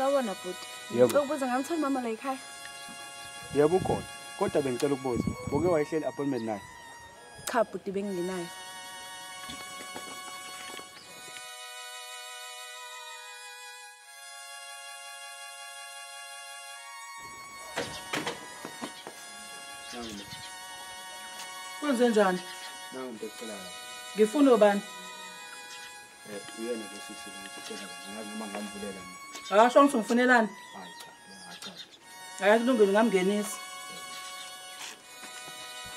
Sawubona bhuti. Ukubuza ngamtholi mama la ekhaya. Yebo ukhona. Kodwa bengicela ukubuza. Boke wayehleli appointment naye. Cha bhuti bengingenayo. Kwenze njani? Ngifuna ubani? Eh uyena lo sisi ngicela ngazi noma ngamvulela mina. Asho ngithi ngifunelani? Hayi cha, ngiyachaza. Ayakulungile ngamngenisa.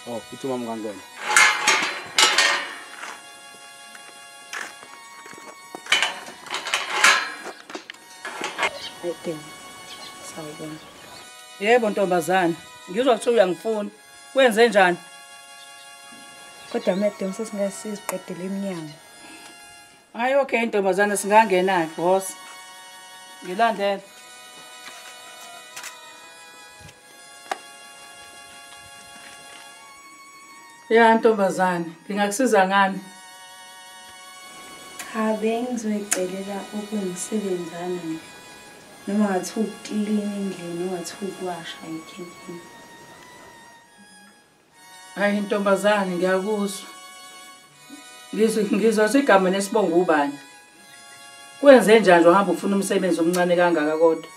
Oh, uthi mama ngangena. Ede. Sawubona. Yebo ntombazane. Ngizwa kuthiwa uyangifuna. Kwenze njani? Kodwa madam sesingasiziqedela eminyango. Hayi okay ntombazane singangena boss. Ngilandele. Ya ntombazane, ngingakusiza ngani? Cha bengizoyicelela ukungisebenzana nje. Noma ngathi ukuklina endlini ongathi ukuwasha ekhenkini. Hayi ntombazane ngiyakuzwa. Ngizwe ngizwa sigama nesibongo ubani. Kwenze njani nje uhamba ufuna umsebenzi omncane kangaka kodwa?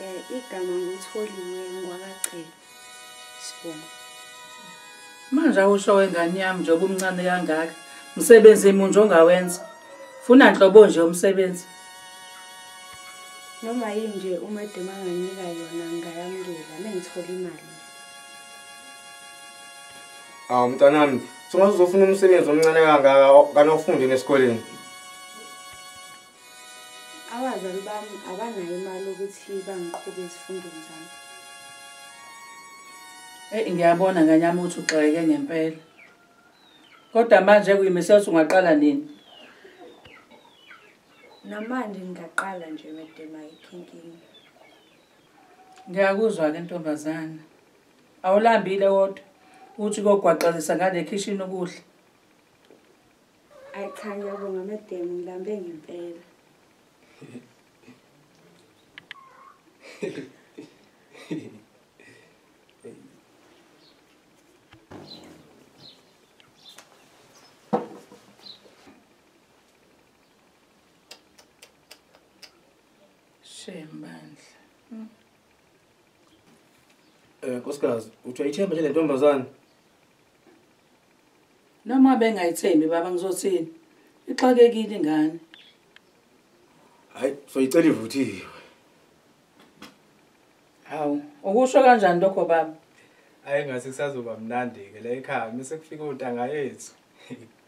Eh igama ngitholiwe ngwakacela. Sibona. Manje awusho wengane yami njengoba umncane kangaka. Msebenzi munje ongawenza. Funa nhlobo nje umsebenzi. Noma yini nje umadam anganika yona ngayamukela mengithola imali. Awu mntanami, songaze uzofuna umsebenzi omncane kangaka kanofundi nesikoleni. Abazali bami abanayo imali ukuthi bangiqhube ezifundweni zami. Eh ngiyabona nganyama ukuthi uxakeke ngempela. Kodwa manje kuyimisela ukuthi ungaqala nini? Namanje ngingaqala nje madam ayikhinkini. Ngiyakuzwa ke ntombazana. Awulambile kodwa uthi kokugwaqazisa ngale kitchen ukudla. Ayi cha ngiyabonga madam ngilambe ngempela. Shembandla. Eh nkosikazi, uthi ayithemba nje le ntombazane? Noma bengayithembi baba ngizothini? Ixakekile ingane. Hayi, soyicela ivuthiwe. Hawu, ukusho kanjani lokho baba? Hayi ngase kusazoba mnandi ke la ekhaya mise kufika untanga yethu.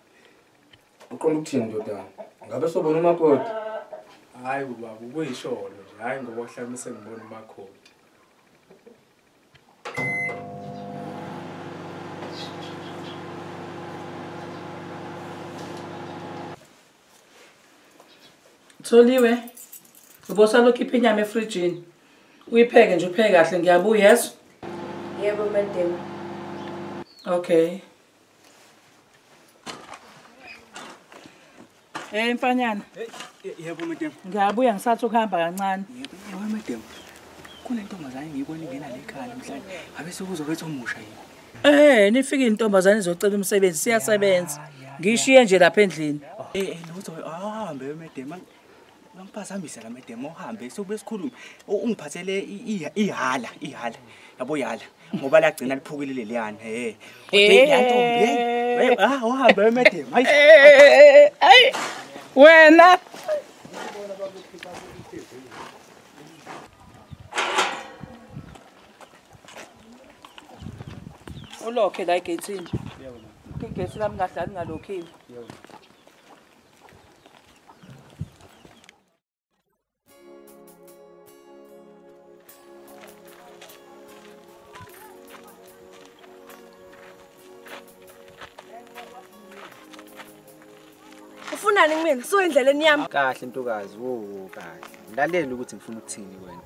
Uqonda ukuthini ndoda? Ngabe sobona umakoti? Hayi ubaba ubuyisholo nje. Hayi ngoba kuhlamise ngibona umakhodi. Tholiwe. Ubosalokhu iphi inyama efrijini. Uyipheke nje upheke kahle ngiyabuya yeso. Yebo madam. Okay. Eh mfanyana, Yebo madam. ngiyabuya ngisathi ukuhamba kancane. Yebo madam. Kule ntombazane ngiyibona ingena le ekhaya namhlanje. Abe sekuzokwetha omusha yini? Eh, nifike intombazane izocela umsebenzi, siyasebenza. Ngishiye nje lapha endlini. Eh eh lutho ahambe madam. Ngiphazamisa la madam uhambe sobe sikhulume. Ungiphathele i- i- ihala, ihala. Yabo ihala. Ngoba lagcina liphukile leliyana. Eh. Eh. Yantombi. Eh, ah uhambe madam. Hayi. Ay! Wena Ulokhe la egeyithini. Igeythi lami ngahlali ngalokhiwe. Ufunani kumina? So endleleni yami. Kahle ntokazi, wo kahle. Ngilalela ukuthi ngifuna ukuthini wena.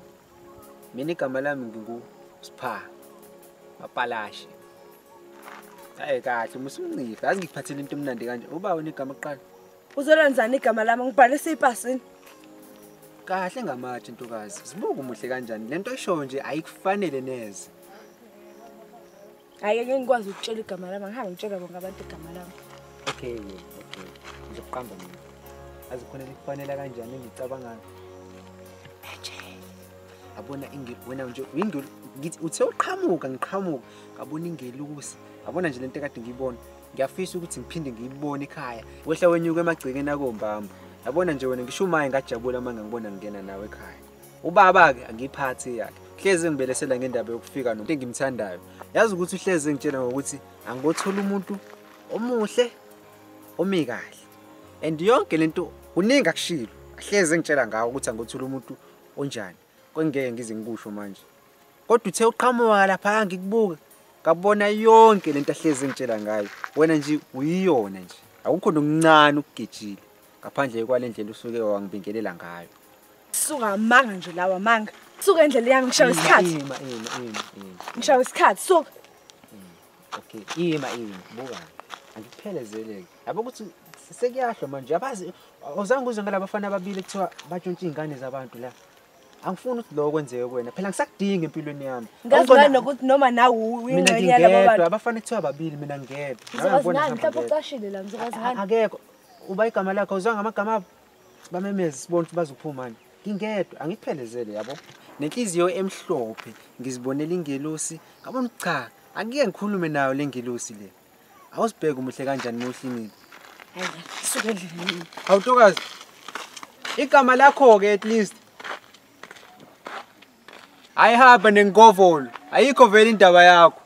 Mina igama lami ngingu Sipha. Mapalashe. Hayi kahle, musumncipha. Yazi ngikuphathele into emnandi kanje. Uba wena igama kuqala. Uzolenzani igama lami ngibhalise ipasini? kahle ngamatshe ntokazi sibuke umuhle kanjani lento eshoyo nje ayikufanele neze hhayi ake ngikwazi ukutshela igama lami ngihambe ngitshela bonke abantu igama lami okay okay ngizokuqamba mina. Azi khona likufanele kanjani? Engicabangayo abona ingeli wena nje ingeli ngithi uthe uqhamuka ngiqhamuka. Ngabona ingelusi ngabona nje lento ekade ngiyibona. Ngiyafisa ukuthi ngiphinde ngiyibone ekhaya. Wehla wenyuka emagcekeni akombamba yabona nje wena ngisho umaye ngajabula uma ngangibona ngingena nawe ekhaya. Ubaba-ke angiyiphathi yakhe. Hlezi ngibelesela ngendaba yokufika nomuntu engimthandayo. Yazi ukuthi uhlezi ngitshela ngokuthi angibothola umuntu omuhle omi kahle. And yonke lento kuningi akushilo. Ahleze ngitshela ngawo ukuthi angothola umuntu onjani. Kwengeke ngize ngikusho manje. Kodwa uthe uqhamuka lapha ngikubuka ngabona yonke lento ahleze ngitshela ngayo. Wena nje uyiyona nje. Akukho nokuncane ukugejile ngaphandle kwale ndlela usuke wangibingelela ngayo. Suka amanga nje lawa manga. Suka endlela yami ngishawe isikhathi. ima ima ima ngishawe isikhathi suka. Okay ima ima. Buka. Angikuphelezele-ke yabo ukuthi sekuyahlwa manje. Yabazi awuzange uzwe ngala bafana ababili kuthiwa batshontshe iy'ngane zabantu la. Angifuni ukuthi loko kwenzeke kuwena. Phela ngisakudinga empilweni yami. Ngazi Awubona- ngani nokuthi noma nawe mina uyingxenye yalabo ngingedwa bantu. Abafana kuthiwa babili mina ngedwa Nawe ngizokwazi ngibona ngani ngihamba mhlawumbe ngedwa. ucashile la ngizokwazi A- ngani akekho. Uba igama lakho awuzange amagama abo bamemeze sibone ukuthi bazophumani ngingedwa. Angikuphelezele yabo. Nenhliziyo emhlophe. Ngizibonela ingelosi. Ngabona ukuthi cha angike ngikhulume nayo le ngelosi le. Awusibheke umuhle kanjani mohlingile hayi suka endleleni awutokazi. Igama lakho-ke at least. Ayihamba nengovolo. Ayikho vele indaba yakho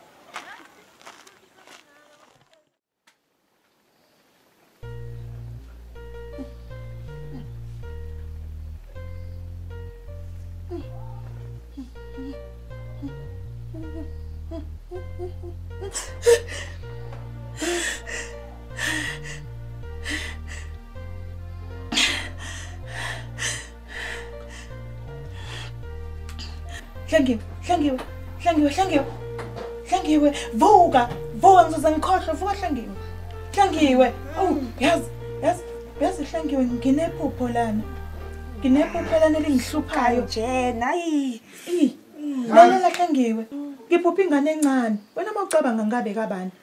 ngabe kabani?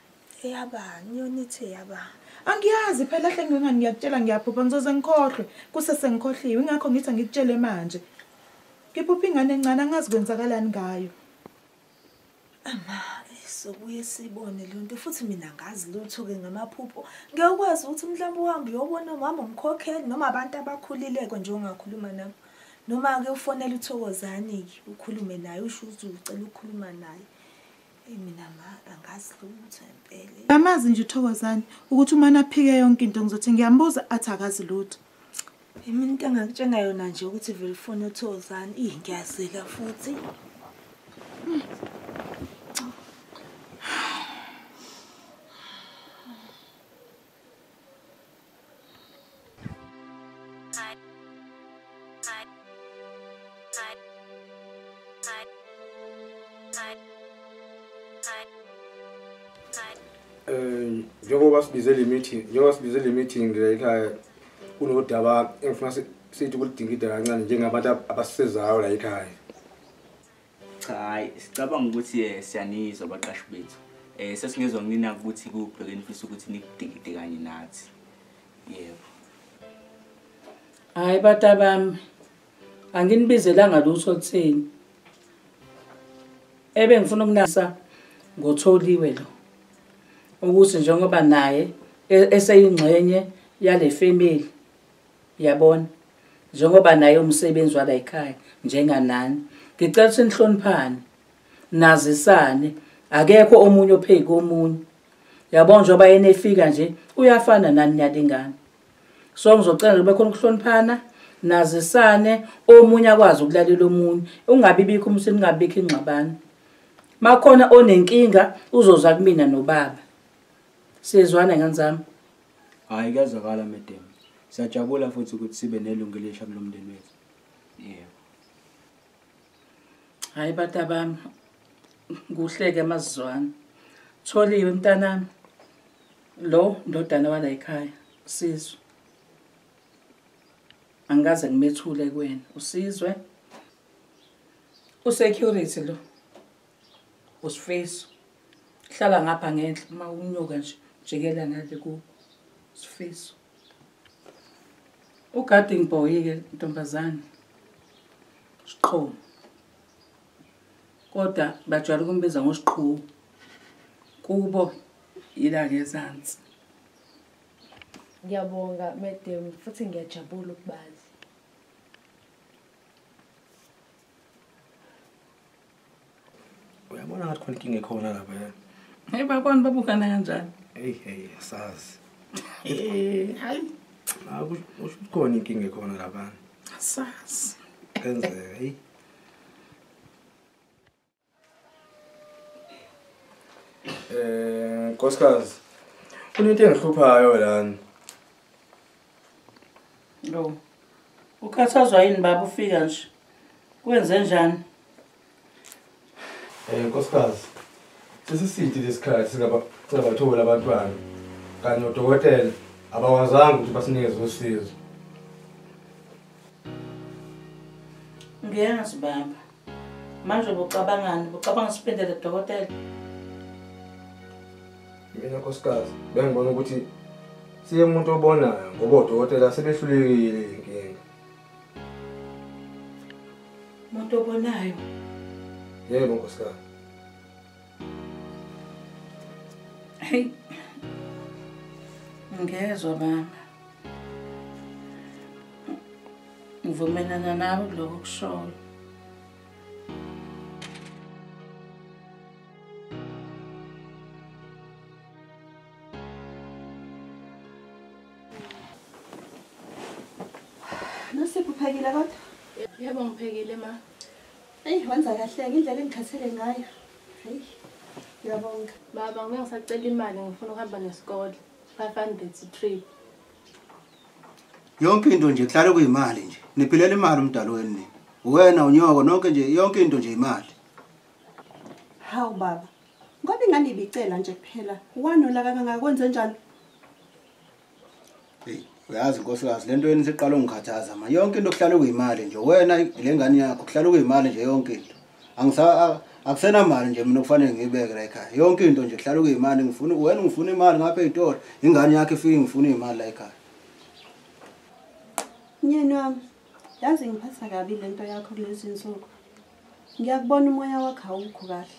Eyabani yona ithe yabani angiyazi phela hlengiwe ngani ngiyakutshela ngiyaphupha ngizoze ngikhohlwe. Kusese ngikhohliwe ingakho ngithi angikutshele manje. Ngiphupha ingane encane angazi kwenzakalani ngayo. Sobuye sibone le nto futhi mina ngazi lutho-ke ngamaphupho. Ngiyokwazi ukuthi mhlawumbe uhambe uyobona umama umkhokheli noma abantu abakhulileko nje ongakhuluma nabo. Noma-ke ufonele uthokozane-ke ukhulume naye usho ukuthi ucela ukukhuluma naye. eyi mina ma angazi lutho impela Yamazi nje uthokozane ukuthi uma naphike yonke into ngizothi ngiyambuza athi akazi lutho. mina into engakutshena yona nje ukuthi vele ufone uthokozane iyi ngiyazeka futhi. Eh njengoba sibize le meeting njengoba sibize le meeting la ekhaya kunodaba engifuna si- sithi kulidingida kancane njengabantu ab- abasisezayo la ekhaya cha hayi sicabanga ukuthi eh, siyanizwa abaqashi bethu um sesingezwa kunina ukuthi kubheke nifisa ukuthi nikudingide kanye nathi yebo Hayi bata bami. Anginibizelanga lutho kutheni. Ebe ngifuna ukunasa ngotholiwe lo. Ukuthi njengoba naye e- eseyingxenye yale family yabona. Njengoba naye umsebenzi wala ekhaya njenganani. Ngicela ukuthi nihloniphane. Nazisane. Akekho omunye ophezu komunye. Yabona njengoba yena efika nje uyafana nani nyalingana. so ngizocela kube khona ukuhloniphana nazisane omunye akwazi ukulalela omunye ungabi bikho umsini ungabikho ingxabano makhona onenkinga uzoza kumina nobaba siyezwana ngani zami hhayi kuyazwakala medem siyajabula futhi ukuthi sibe nelungu elisha kulo mndeni wethu. Yebo. Hayi bata bami kuhleke amazizwana tholiwe mntanami. Lo ndodana wala ekhaya sizwe angikaze ngimethule kuwena. Usizwe? Usecurity lo. Usifiso. Hlala ngapha ngenhla uma unyuka nje. Jikela ngale ku sifiso uguarding boy ke ntombazane siqhomo kodwa bajwayele ukumbiza ngosiqhubu. Kubo ila ngezansi ngiyabonga madam futhi ngiyajabula ukubazi. Uyabona ngathi khona inkinga ekhona lapha ya hey babona babukana kanjani? Heyi asazi eh hayi Ah, kusho kusho ukuthi khona inkinga ekhona lapha asazi kenzeka heyi Eh, nkosikazi. Kunento engihluphayo lana. lo ukhathazwa yini baba ufika nje kwenze njani Eh, nkosikazi. Sesisithi lesikhathi singaba singabathola abantwana. Kanye nodokotela abawazanga ukuthi basinikeze usizo. ngiyazi baba manje bucabangani bucabanga siphendele dokotela Mina nkosikazi bengibona ukuthi siye umuntu obonayo ngoba odokotela sebehlulekile inkinga. umuntu obonayo Yebo nkosikazi. Hey ngezwa baba ngivumelana nawe kuloko kushoyo Nosipho uphekile kodwa? yebo ngiphekile ma Eyi wenza kahle-ke indlela engikhathele ngayo. Hayi. Ngiyabonga. baba ngibe ngisacela imali ngifuna ukuhamba nesikole five hundred trip yonke into nje kuhlale kuyimali nje niphilela imali umdalo wenu nini wena unyoko nonke nje yonke into nje imali Hawu baba. Ngoba ingane ibicela nje kuphela. Wanola kangaka kwenze njani? hey uyazi nkosikazi lento yeni siqala ungikhathaza ma yonke into kuhlale kuyimali nje wena le ngane yakho kuhlale kuyimali nje yonke into angisa akusena mali nje mina kufanele ngiyibeke la ekhaya yonke into nje kuhlale kuyimali ngifuna wena ngifuna imali ngapha ey'tolo ingane yakho ifike ngifuna iy'mali la ekhaya Nyeni wami. Yazi ngiphatha kabi lento yakho kulezi insuku. Ngiyakubona umoya wakho awukho kahle.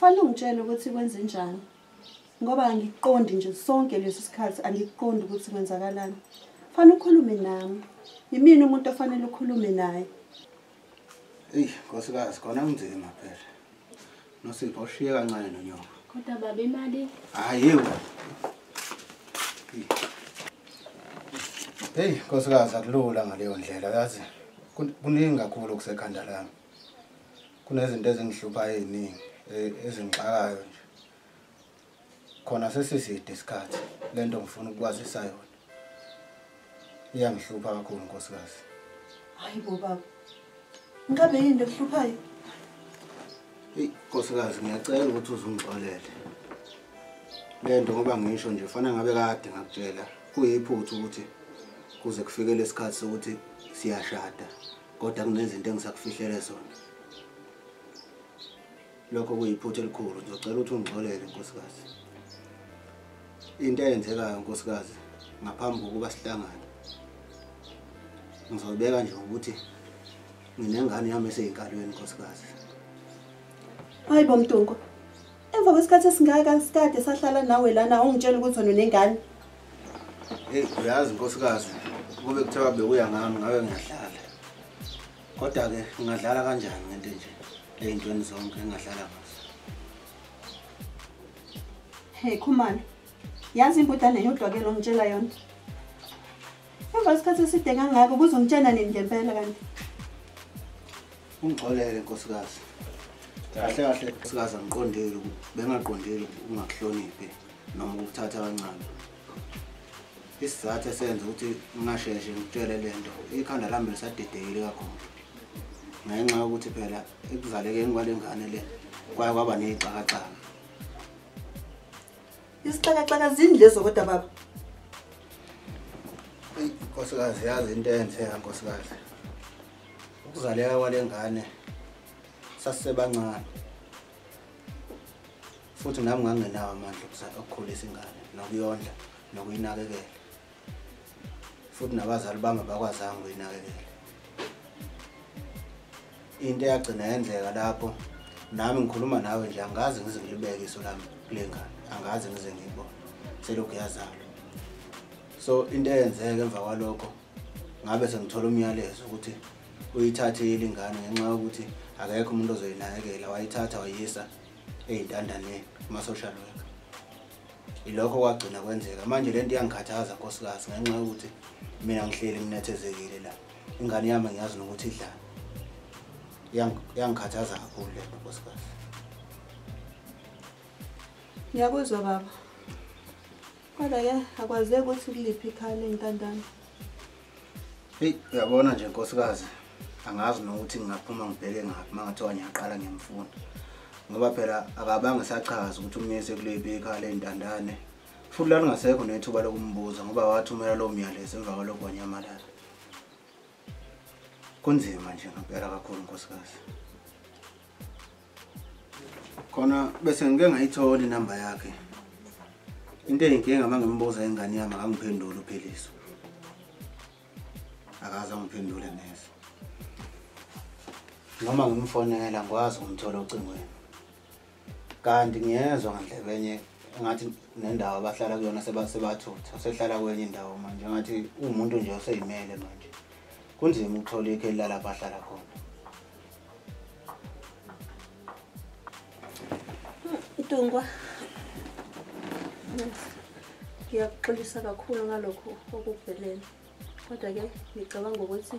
Fanele ungitshele ukuthi kwenze njani. Ngoba angikuqondi nje sonke lesi sikhathi angikuqondi ukuthi kwenzakalani. Fanele ukhulume nami. Yimini umuntu ofanele ukhulume naye. eyi nkosikazi khona kunzima phela nosipho ushiye kancane nonyoko kodwa baba imali hayi yewe heyi nkosikazi akulula ngaleyo ndlela yazi kun- kuningi kakhulu kusekhanda lami kunezinto ezingihluphayo ey'ningi ezingixakayo nje khona sesiside isikhathi le nto ngifuna ukukwazisa yona iyangihlupha kakhulu nkosikazi Hayi bo baba. Ngabe yini ekuhluphayo? Eyi nkosikazi ngiyacela ukuthi uzungixolele le nto ngoba ngisho nje fanele ngabe kade ngakutshela kuyiphutha ukuthi kuze kufike lesikhathi sokuthi siyashada kodwa kunezinto engisakufihlele zona. Lokho kuyiphutha elikhulu. Ngizocela ukuthi ungixolele nkosikazi. Into eyenzekayo nkosikazi ngaphambi kokuba sihlangane ngizoyibeka nje ukuthi nginengane yami eseyinkalweni nkosikazi. Hayi bo Mtungu. Emva kwesikhathi esingaka sikade sahlala nawe lana ungitshela ukuthi wena unengane. Hey uyazi nkosikazi kube kuthiwa bekuya ngami ngabe ngiyahlala kodwa-ke ngingadlala kanjani ngento nje ey'ntweni zonke engingadlala ngazo Hey Khumalo. Yazi imbudane yodwa ke lo ngitshela yona. Emva kwesikhathi eside kangaka ubuzongitshela nini ngempela kanti? ungixolele nkosikazi kahle kahle. nkosikazi angiqondile bengaqondile ungakuhloniphi noma ukuthatha kancane. Isizathu esenza ukuthi ngingasheshe ngitshele le nto ikhanda lami lisadidekile kakhulu. Ngenxa yokuthi phela ekuzalekeni kwale ngane le kwaye kwaba ney'xakaxaka Isixakaxaka zini lezo kodwa baba? Eyi, nkosikazi yazi into eyenzeka nkosikazi ukuzaleka kwale ngane sasisebancane futhi nami ngangenawo amandla okuza- okukhulisa ingane nokuyondla nokuyinakekela. Futhi nabazali bami abakwazanga ukuyinakekela. Into eyagcina yenzeka lapho nami ngikhuluma nawe nje angazi ngize ngilibeke iso lami kule ngane angazi ngize ngiyibone. Selokhu yazalwa. So into eyenzeka emva kwalokho ngabe sengithola umyalezo ukuthi uyithathile ingane ngenxa yokuthi akekho umuntu ozoyinakekela wayithatha wayisa ey'ntandaneni kuma-social worker. Ilokho kwagcina kwenzeka. Manje le nto iyangikhathaza nkosikazi ngenxa yokuthi mina ngihleli nginethezekile la. Ingane yami ngiyazi nokuthi idlala Iyang- iyangikhathaza kakhulu le nto nkosikazi. Ngiyakuzwa baba. Kodwa-ke akwazeki ukuthi kuliphi ikhaya ley'ntandane heyi uyabona nje nkosikazi. Angazi nokuthi ngingaphuma ngibheke ngaphi uma ngathiwa ngiyaqala ngiyamfuna ngoba phela akabange sachaza ukuthi umyise kuliphi ikhaya ley'ntandane futhi lalingasekho nethuba lokumbuza ngoba wathumela lowo myalezo emva kwalokho wanyamalala. Kunzima nje ngempela kakhulu nkosikazi. Khona bese ngike ngayithola inamba yakhe. Into eyinkinga uma ngimbuza ingane yami akangiphenduli upheliso akaze angiphendule neze. Noma ngimfonela ngikwazi ukumthola ocingweni kanti ngiyezwa ngandlebenye engathi nendawo abahlala kuyona seba- sebathutha sehlala kwenye indawo manje engathi uwumuntu nje oseyimele manje kunzima ukuthola ikheli lalapho ahlala khona Ntungwa. Ngiyakuxolisa kakhulu ngalokhu okukuvelele. Kodwa ke ngicabanga ukuthi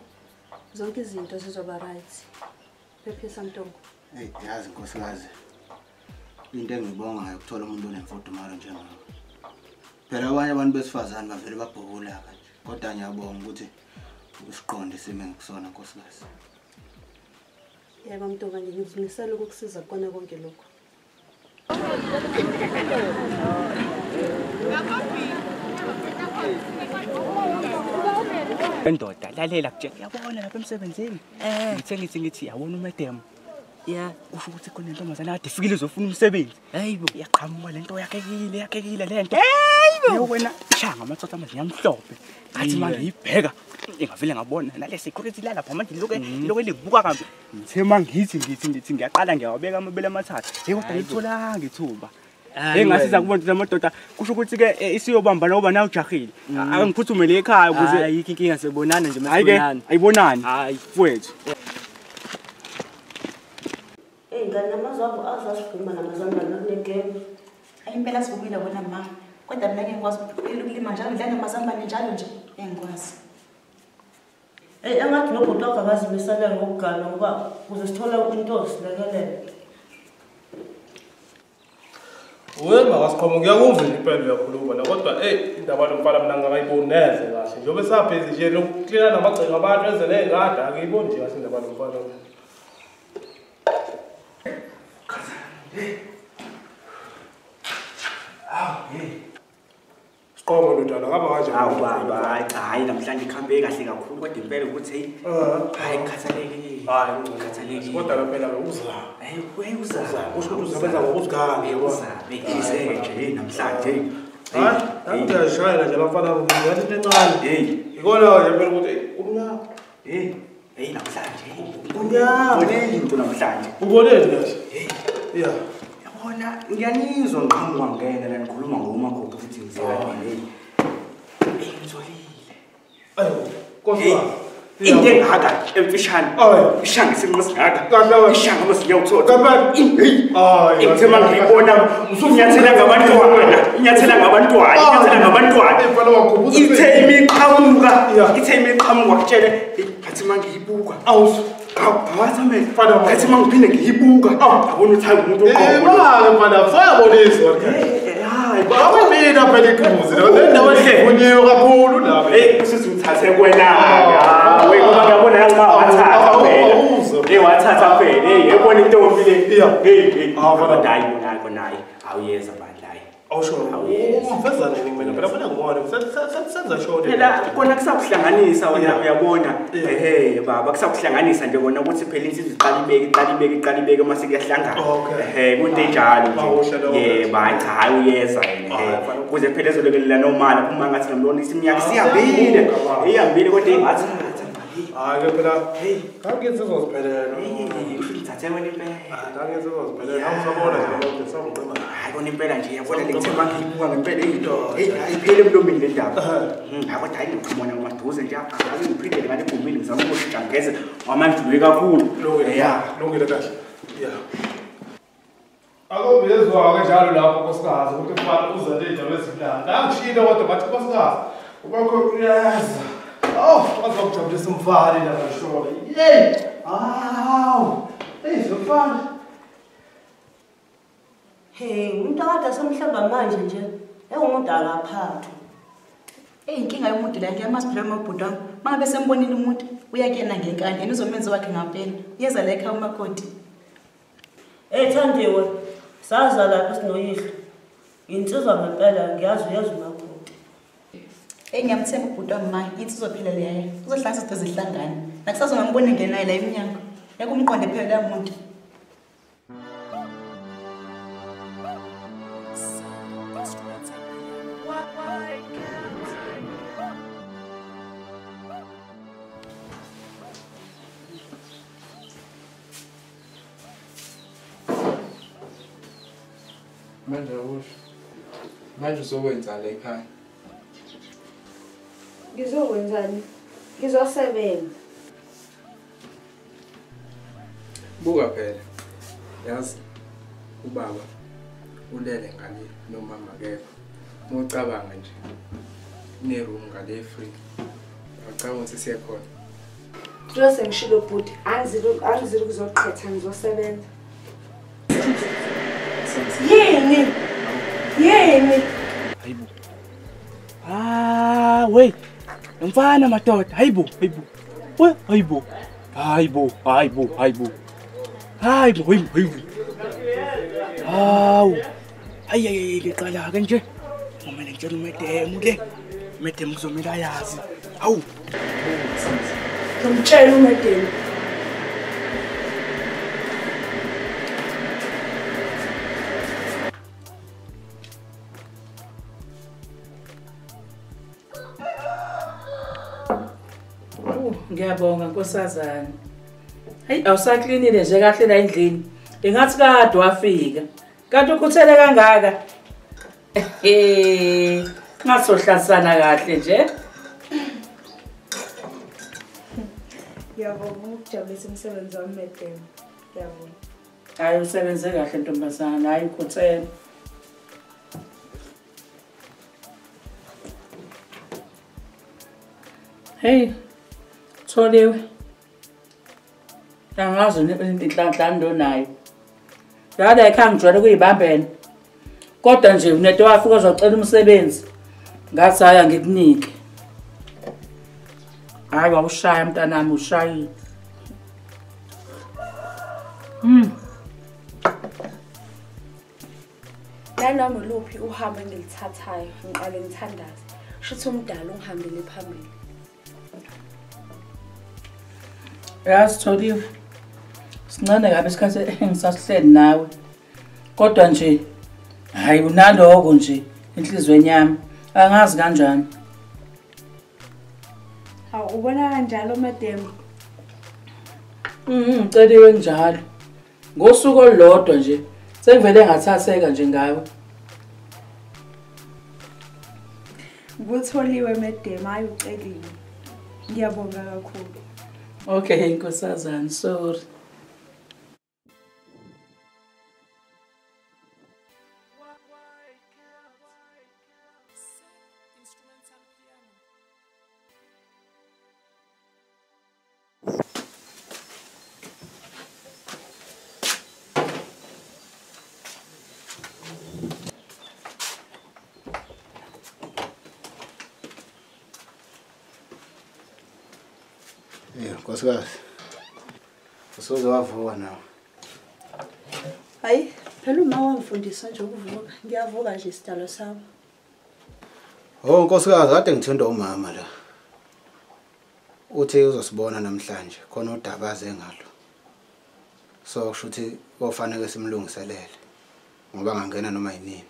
zonke izinto zizoba right. Phephisa Ntungu. eyi yazi nkosikazi into engiyibongayo ukuthola umuntu onemfudumalo njengawo phela abanye abantu besifazane bavele babhukulaka nje kodwa ngiyabonga ukuthi usiqonde isimo engikusona nkosikazi Yebo Ntunga ngizimisela ukukusiza kona konke lokho. Endoda lalela kuje. Uyabona lapha emsebenzini? Ngithe ngithi ngithi yabona umedem ya. Usho ukuthi khona intombazana kade ifikile izofuna umsebenzi. Hayibo. Iyaqhamuka lento yakhekile yakhekile lento hayibo. Wena shanga amathotha amazinga amhlophe ngathi manje ngiyibheka. Ingavele ngabona. Nale security la lapha manje lokho lokho elibuka kambi. Ngithe mangithi ngithi ngithi ngiyaqala ngiyawabeka amabele amathathu. Hey kodwa ngitholanga ithuba Hey ngasiza kubona ukuthi amadoda kusho ukuthi ke eh, isiyobamba ngoba nawe ujahile angiphuthume ekhaya ukuze ayikho inkinga sebonana nje hayi ke masibonana ayibonani hayi mfowethu Ey'ngane namazwabo azasikhuluma namazambane nakune-game. Hayi impela sivukile wena mama. Kodwa mina ngiyakwazi ukulima njalo ngidla namazambane njalo nje. Ngiyakwazi. Eh engathi nobhuti wakho akazimisele ngokugana ngoba kuze sithole into silekelele. Wema kasiqhomo ngiyakuvela impela uyakhuluma la kodwa eyi indaba lomfana mina ngingakayiboni neze kahle. Njengoba esabhizi nje lokuklina namagcingo abantu enze ney'ngadi akiyiboni nje kahle indaba lomfana siqhomo ndodana ngaba kanjani Hawu baba, hayi cha, hayi namhlanje ikhambe kahle kakhulu kodwa impela ukuthi hey, hayi ngikhathalekile. Hayi ngikhathalekile. kodwa ke phela uzama Hayi we uzama. usho ukuthi usebenza ngokuzigana yebo Uzabe iseke nje hey namhlanje. hayi. Nathi uyashayela nje abafana abo ngathi into encane. Hey, ikona nje phela ukuthi umnyama hey, hey namhlanje. Unyama. Uboneni into namhlanje. uboneni kahle Hey, ya yabona ngiyanizwa ngiqhamuka ngena la ngikhuluma ngomakhodo futhi ngizeka hey. Hey, ngitholile. ayo Hey, kodwa into engaka emfishane Ayi. ishanga isinqo singaka Kahle wena. ishanga masinyawuthola Kampani. hey Hayi, ngithema ngiyibona usunyathela ngabantwana inyathela ngabantwana inyathela ngabantwana Impela wakhumbuza ithe imiqhamuka Yeah. ithe imiqhamuka kutshele hey, ngathi mangiyibuka awusu awasame Fana, ngathi mangiphinde ngiyibuka. Abona ukuthi hayi umuntu Eh, oqobo manje mfana sayaboniswa hayi. Baba mina phela iqhuzi lo lendawo ezivunyiwe kakhulu lapha. Hey usithi uthathe kwena Ah. we ngoba ngiyabona ngima wathatha Awu, phela. awuzwa. hey wathatha phela. Hey yabona intombi le Yeah. hey hey Ah, fana. hayi bona khona hayi. Awuyeza bandla hayi awusho umfeza nini kumina phela phela ngibone. Senza short phela kona kusakuhlanganisa wena uyabona? Ehe baba kusakuhlanganisa nje kona ukuthi phela insizwe iqala ibeke iqala ibeke iqala ibeke mase kuyahlangana ehe kunto enjalo nje. yebo hayi cha hayi uyeza yena ehe. kuze phela ezolekelela nomala phuma ngathi nomlona iminyaka siyambile. ihambile kodwa ingathi hayi ke phela ngangithi sizoziphelela ngithathe wena impela ngangithi sizoziphelela awusabona nje lonke sawunqima hayi kona impela nje yabona le ngithemba ngiyibuka ngempela into ayipheli emlomeni le ndaba hayi kodwa hayi ngikhumona ngomaduze nje ake ngiphindele ngale egumini ngizama ukushija ngeze ngamanje ujule kakhulu ya lungile kahle ya akubizwa-ke njalo lapho nkosikazi ukuthi kufana uzenze iy'ndawo ezimnandi angishilo kodwa bathi nkosikazi ubakho uyaza awu azokujabulisa umfana indaba shole yeyi hawu eyizofana Hey, umuntu akade asemhlamba manje nje. Engumuntu akaphathwa. eyinkinga yomuntu la ngiyamazi phela amabhuti wami uma ngabe sembonile umuntu uyakuyena ngenkani yena uzomenza wakhe ngampela uyeza la ekhaya umakoti Hey Thandiwe, saza lapha sinoyihlo. Insizwa ngempela ngiyazi uyazi umakoti. eyi ngiyamthemba ubhuti wami ma yithi uzophila leya uzohlangisa izinto zihlangane nakusazo ngamboni ngenayo la emnyango yake umqonde phela la muntu manje usho manje uzokwenza la ekhaya Ngizokwenzani? Ngizosebenza. Buka phela. Yazi ubaba ulele ngale nomama kepha. Uma ucabanga nje ne-room ngale free. Acabanga ukuthi siyekhona. Njengoba sengishilo bhuti, angizili angizili ukuzoqhetha ngizosebenza. Yini? Yini? hayibo. Ah wey. Mfana madoda. Hayibo hayibo. We hayibo. Hayibo hayibo hayibo. Hayibo hayibo hayibo hawu hayi hayi liqala ke nje uma ngitshela umedemu le umedemu kuzomela ayazi hawu Ngimtshela umedeni. ngiyabonga nkosazana. Hayi awusaklinile nje kahle la endlini ingathi kade wafika. Kanti ukhuthele kangaka? Ngathi sohlasana kahle nje. Ngiyabonga ukujabulisa umsebenzi wami medeni. Ngiyabonga. hayi usebenze kahle ntombazana. Hayi ukhuthele. Hey tholiwe angazi inhlanhla nayo yala ekhaya ngijwayele ukuyibambela kodwa nje uneto wafika uzocela umsebenzi ngathi hhayi angikunike hhayi wawushaya mntanami ushayile Mm. Nanoma luphi uhambo engilithathayo ngiqale ngithandaze. Shuthi umdala ungihambele phambili. yazi tholiwe sincane kabi isikhathi engisasihleli nawe kodwa nje hhayi unaloko nje enhliziyweni yami angazi kanjani Hawu ubona kanjalo mademu. Mhm, ngiceliwe njalo ngosuku olulodwa nje sengivele ngathatheka nje ngawe Kutholiwe medemu hayi uceliwe. Ngiyabonga kakhulu. okay nkosazana sorry nkosikazi. Usoze wavuka nawe. hayi phela uma wangifundisa nje ukuvuka ngiyavuka nje isidalo sami Oh nkosikazi kade ngithinda umama la. Uthi uzosibona namhlanje khona udaba aze ngalo. So kusho ukuthi kofanele simlungiselele ngoba ngangena noma yinini.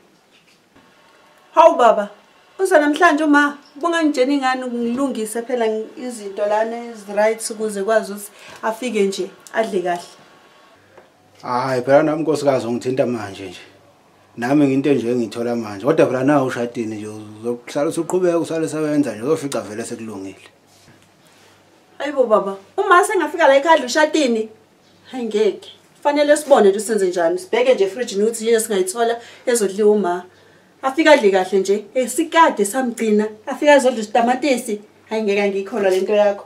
hawu baba uze namhlanje uma bungangitsheni ngani ngilungise phela izinto lana ezi-right ukuze kwazi ukuthi afike nje adle kahle Hayi phela nami nkosikazi ungithinta manje nje. Nami nginto nje engithola manje kodwa phela nawe ushadini nje uzokuhlala usuqhubeka usale sewenza nje uzofica vele sekulungile. hayibo baba uma sengafika la ekhadla ushatini hayi ngeke fanele sibone nje senze njani sibheke nje efrijini ukuthi yini singayithola ezodliwa uma afika adle kahle nje esikade samgcina afika azodla isitamatisi hayi ngeke angiyikholwa lento yakho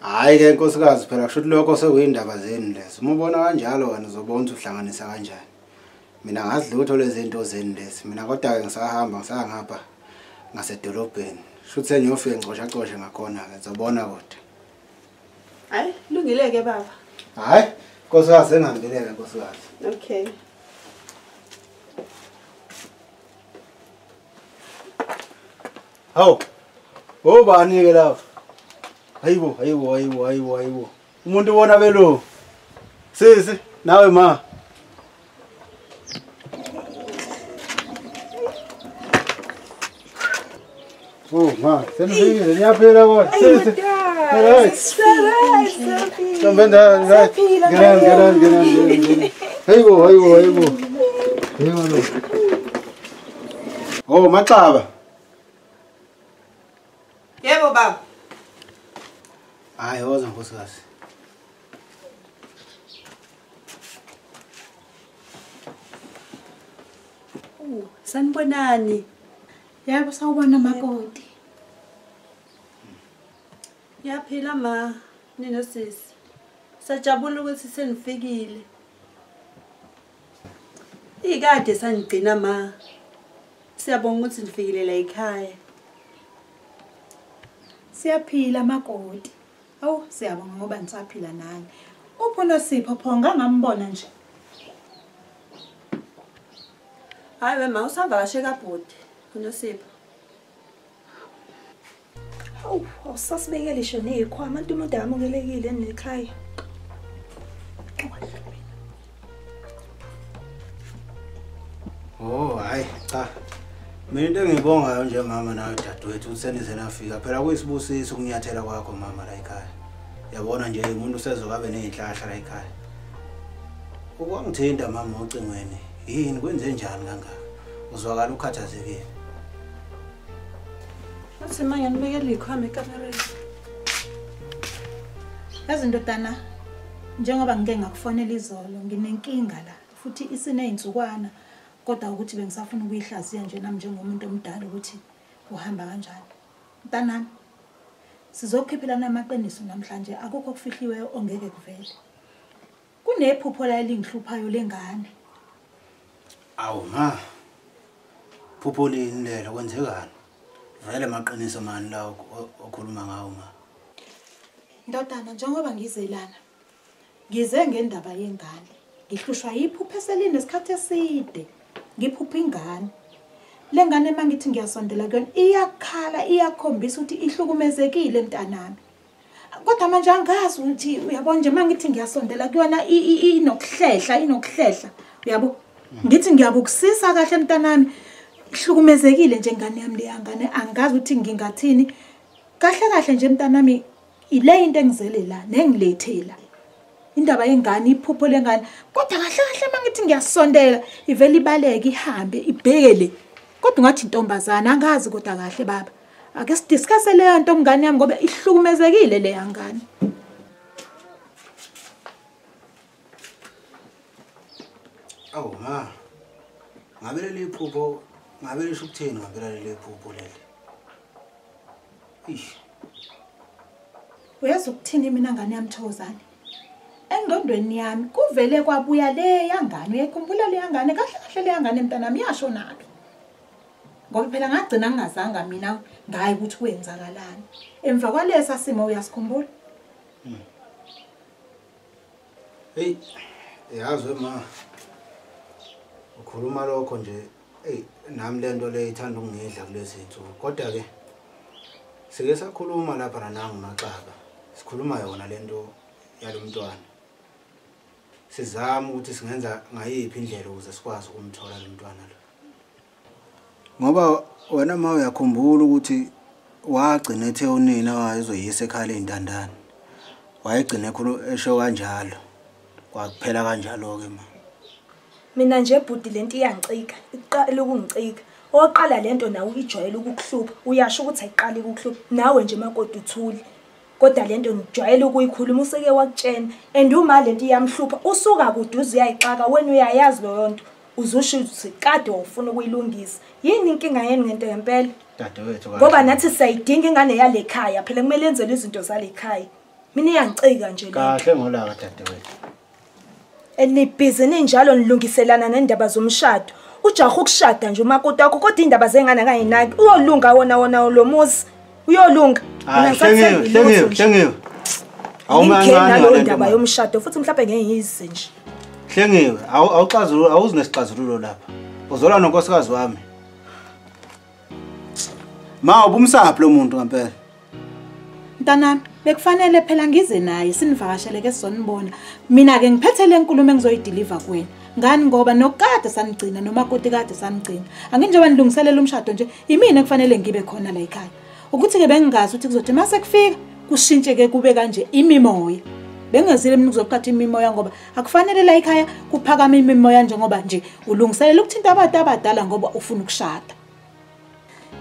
Hayi ke nkosikazi phela kusho ukuthi lokho sekuyindaba zeni lezo. Uma ubona kanjalo wena uzobona uhlanganisa kanjani. Mina ngazi lutho lezi zinto zeni lezi. Mina kodwa ke ngisahamba ngisaya ngapha ngasedolobheni. Shuthi sengiyofika ngicosha coshe ngakhona ke uzobona kodwa. hayi lungile-ke baba Hayi nkosikazi sengihambileke nkosikazi. okay Hawu. Obani ke lapha? Hayibo, hayibo, hayibo, hayibo, hayibo. Umuntu ubona belo. Sisi, nawe ma. Oh, ma, senifikile niyaphila kodwa. Sisi. Right. Sambenda, right. Nginan, nginan, nginan, nginan. Hayibo, hayibo, hayibo. Hayibo. Oh, maxaba. Yebo baba Hayi, woza nkosikazi. sanibonani yebo sawubona makoti yaphila ma ninosisi sajabula ukuthi senifikile ikade sangigcina ma siyabonga ukuthi nifikile la ekhaya siyaphila makoti. Awu siyabonga ngoba nisaphila nani uphi unosipho? Pho ngangambona nje. Hayi wema usavakashe kabhodi unosipho. Hawu, awusasibekele isho neyikhwama umuntu umuntu amukelekile nekhaya. Oh, hayi cha. Mina into engiyibongayo nje mama nawe dadewethu ukuthi senize nafika. Phela kuyisibusiso ukunyathela kwakho mama la ekhaya. Yabona nje umuntu usezokabe nezinhlahla la ekhaya. Ukwangithinta mama ocingweni. Yini kwenze njani kangaka? Uzwakala ukhathazekile. athi manje nibekele ikhwama ekamereni yazi ndodana njengoba ngike ngakufonela izolo nginenkinga la futhi isiney'nsukwana kodwa ukuthi bengisafuna ukuyihlaziya nje nami njengomuntu omdala ukuthi uhamba kanjani mntanami sizokukhiphelana amaqiniso namhlanje akukho okufihliweyo ongeke kuvele kunephupho la elingihluphayo lengane Awu ma. Phupho lini lela kwenzekani? Vele maqiniso mani la okhuluma ngawo ma. ndodana njengoba ngize lana ngize ngendaba yengane ngihlushwa yiphupho eselinde isikhathi eside ngiphupha ingane. Le ngane uma ngithi ngiyasondela kuyona iyakhala iyakhombisa ukuthi ihlukumezekile mntanami. Kodwa manje angazi ukuthi uyabona nje uma ngithi ngiyasondela kuyona inokuhlehla inokuhlehla. Uyabo? Ngithi ngiyabukusisa kahle mntanami. Ihlukumezekile nje ngane yami leya ngane angazi ukuthi ngingathini. Kahle kahle nje mntanami ile into engizele la nengilethela. Indaba yengane iphupho lengane kodwa kahle kahle uma ngithi ngiyasondela ivele ibaleke ihambe ibhekele kodwa ungathi intombazana angazi kodwa kahle baba ake sidiscusse leyo nto mngane yami ngoba ihlukumezekile leya ngane Awu ma. Ngabe leli phupho ngabe lisho ukuthini ngabe leli phupho leli? Ish. uyazi ukuthini mina ngane yami Thokozane engqondweni yami kuvele kwabuya le yangane uyayikhumbula le yangane kahle kahle le yangane mntanami yasho naphi ngoba phela ngagcina ngingazanga mina ngayi ukuthi kwenzakalani. Emva kwalesa simo uyasikhumbula? Hey. Yazi ma. sikhuluma lokho nje. Eyi nami le nto le ithanda ukungidla kulezi nsuku kodwa-ke sike sakhuluma lapha nanangumaxaba sikhuluma yona le nto yalo mntwana. Sizame ukuthi singenza ngayiphi indlela ukuze sikwazi ukumthola lo mntwana lo. Ngoba wena ma uyakhumbula ukuthi wagcina ethe unina wayezoyisa ekhaya ley'ntandane wayegcina ekhulu esho kanjalo kwakuphela kanjalo-ke ma. Mina nje bhudi lento iyangicika iqala ukungicika oqala lento nawe ijwayele ukukuhlupha uyasho ukuthi ayiqali ukukuhlupha nawe nje makoti uthule. Kodwa lento ngijwayele ukuyikhuluma useke wakutshena. And uma lento iyamhlupha usuka kude uze uyayixaka wena uyayazi leyo nto. Uzusho ukuthi kade wawufuna ukuyilungisa. Yini inkinga yeni ngento ngempela dadewethu ngoba nathi siyayidinga ingane yale khaya phela kumele yenzele izinto zale khaya mina iyangicika nje lento kahle ngolaka dadewethu. Nibhizi ninjalo nilungiselana nendaba zomshado. Ujaha ukushada nje umakoti wakho kodwa iy'ndaba zengane akayinaki. Uyolunga wona wona lo muzi. Uyolunga. Hayi hlengiwe hlengiwe hlengiwe ngingeni nalowo ndaba yomshado futhi mhlawumbe ngeke ngiyize nje. Hlengiwe awu- awuxazululo awuzi nesixazululo lapha. Uzola nonkosikazi wami. Ma ubumsaphi lo muntu ngempela mntanami bekufanele phela ngize naye sinivakashele ke sizonibona. Mina-ke ngiphethe le nkulumo engizoyidiliva kuwena. Ngani ngoba nokade sanigcina nomakoti kade sanigcina. Anginjengoba nilungiselela umshado nje imina ekufanele ngibe khona la ekhaya. Ukuthi-ke bengingazi ukuthi kuzothi uma sekufika kushintshe-ke kube kanje imimoya. Bengingazile mina kuzoqatha imimoya ngoba akufanele la ekhaya kuphakame imimoya njengoba nje ulungiselela ukuthinta abantu abadala ngoba ufuna ukushada.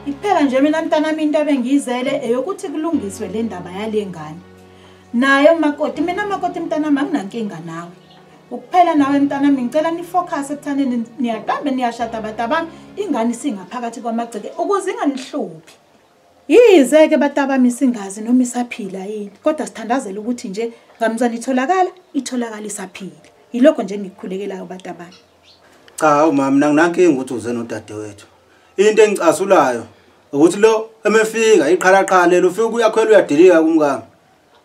Iphela nje mina mntanami into ebengiyizele eyokuthi kulungiswe le ndaba yale ngane naye umakoti mina makoti mntanami anginankinga nawe. Ukuphela nawe mntanami ngicela nifocus ekuthandeni niyaqambe niyashada batabami ingane isingaphakathi kwamagceke ukuze inganihluphi yize-ke batabami singazi noma isaphila yini kodwa sithandazela ukuthi nje ngamzwana itholakala itholakala isaphila. Yilokho nje ngikukhulekelayo batabami cha umama mina nginankinga ukuthi uze nodadewethu. Into engicasulayo ukuthi lo emefika iqhalaqhala lelo ufika uyakhwela uyadilika kumkami.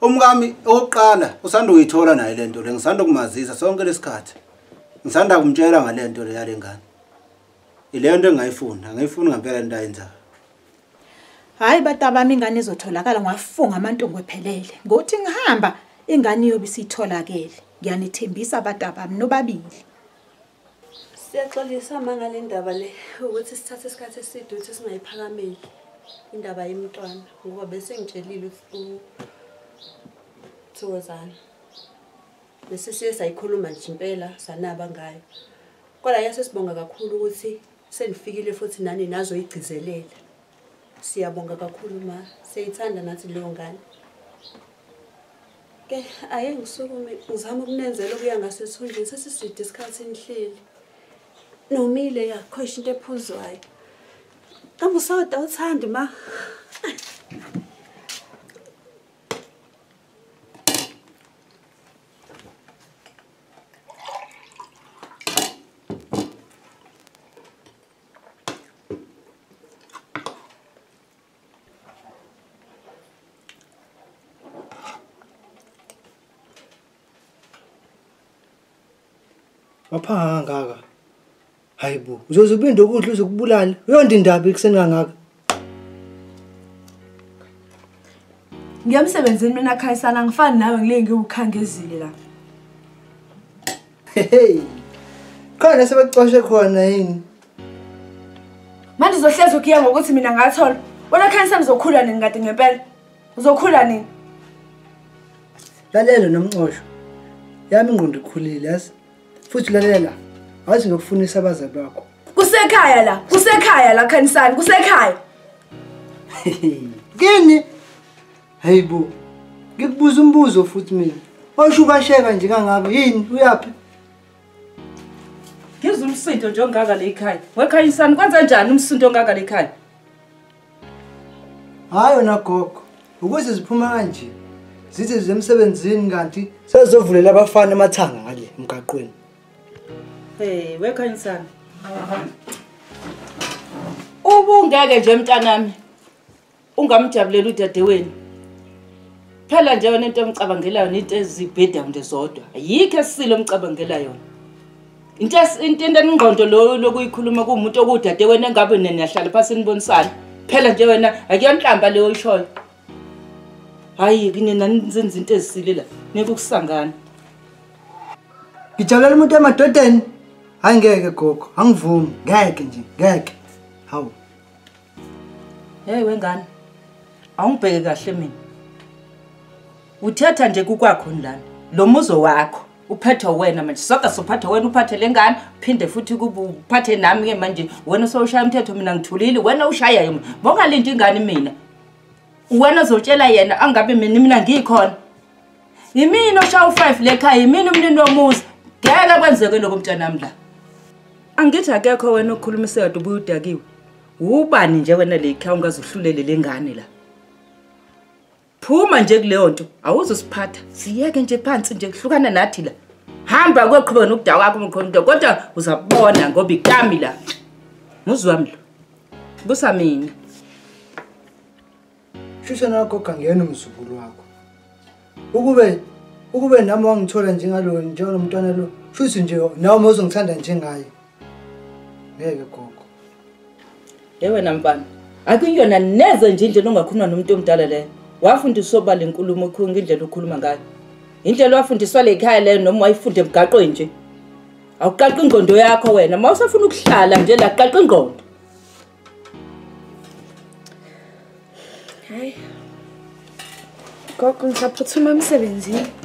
Umkami okokuqala usanda kuyithola naye le nto le ngisanda kumazisa sonke lesikhathi ngisanda kumtshela ngale nto le yale ngane ileyo nto engingayifunda angiyifuni ngempela into ayenzayo. Hhayi batabami ingane izotholakala ngiwafunga amantongo ephelele. Ngokuthi ngihamba ingane iyobe isitholakele ngiyanithembisa batabami nobabili. Siyaxolisa ma ngale ndaba le ukuthi sithathe isikhathi eside ukuthi singayiphakameli indaba yemntwana ngoba bese ngitshelile uthokozana bese siye sayikhuluma nje impela sanaba ngayo. Kodwa yase sibonga kakhulu ukuthi senifikile futhi nani nazoyigcizelela siyabonga kakhulu ma. Siyayithanda nathi leyo ngane. Ke ake ngisukume ngizama ukunenzela okuya ngasethunjini sesiside isikhathi nihleli nomile yakho isho into ephuzwayo. Kambe usawuda uthandi ma. Waphanga kangaka hayi bo uzoze ubinde ukudla uzokubulala. Uyonda indaba ekuseni kangaka ngiyamsebenzini mina khayisana. Ngifani nawe ngile ngiwukhangezile la. Hehe khona sebekucoshe khona yini? Manje uzohlezi ukuya ngokuthi mina ngathola. Wena khayisana uzokhula nini kade ngempela? Uzokhula nini? Lalela nomncosho yami ingqondo ikhulile yazi? Futhi lalela awazi ngokufunisa abazali bakho. Kusekhaya la kusekhaya la khanisani kusekhaya. Kini? Hayi bo ngikubuza umbuzo futhi mina. Washo ubasheka nje kangaka yini? Uyaphi? Ngizwe umsindo nje ongaka le ekhaya. Wekhanyisani kwenza njani umsindo ongaka le ekhaya? Hayi yona gogo ukuze ziphuma kanje zithi zize emsebenzini kanti sezizovulela abafana amathanga ngale emgaqweni. Hey wekhanyisani ubungeke nje mntanami. Ungamjabulela udadewenu. Phela nje yona into emcabangelayo nento ezibhedawunde zodwa. Ayikho esisile omcabangela yona. Into into into eningqondo lo lokuyikhuluma kuwumuntu okudade wena engabe nina niyahlala phasi nibonisana phela nje wena akuyonhlamba leyo oyishoyo. Hayi nina nizenza izinto ezisile la? Ngeke ukusangana Ngijabulela umuntu emadodeni. Hayi ngeke gogo, angivumi. Ngeke nje, ngeke. Hawu. hey wengane awungibheke kahle mina. Uthetha nje kukwakho ndlana lo muzo wakho uphethwe wena manje. Soke sophatha wena uphathe le ngane phinde futhi kube uphathe nami-ke manje. Wena sowushaya umthetho mina ngithulile. Wena ushayayo mina. Bongalinto ingane mina. Wena ozotshela yena angabe mina mina ngikhona. Yimina oshaya u-five lekhaya yimina umnini womuzi ngeke kwenzeke lokho mntanami la angithi akekho wena okhulumisa kade ubuye udakiwe. Ubani nje wena le khaya ungazuhlulele le ngane la? Phuma nje kuleyo nto awuzosiphatha. Siyeke nje phansi nje kuhlukana nathi la. Hamba kweqhubeka nokudaka kwakho mkhonto kodwa uzabona ngoba ikami la. Muzi wami lo. Busa mina. Shusha nakho kangena umzukulu wakho. Ukube ukube nami wangithola njengalo njengomntwana lo, shuthi nje nawe mawuzongithanda njengaye. Ngeke gogo. ye wena mfana akuyona neze nje indlela ongakhuluma nomuntu omdala leyo wafundiswa oba le nkulumo okhulu ngendlela okhuluma ngayo. Indlela wafundiswa le khaya leyo noma wayifunde emgaqweni nje. Awuqaqi ingqondo yakho wena ma usafuna ukuhlala nje la qaqi ingqondo. Hayi. Gogo ngisaphuthuma emsebenzini.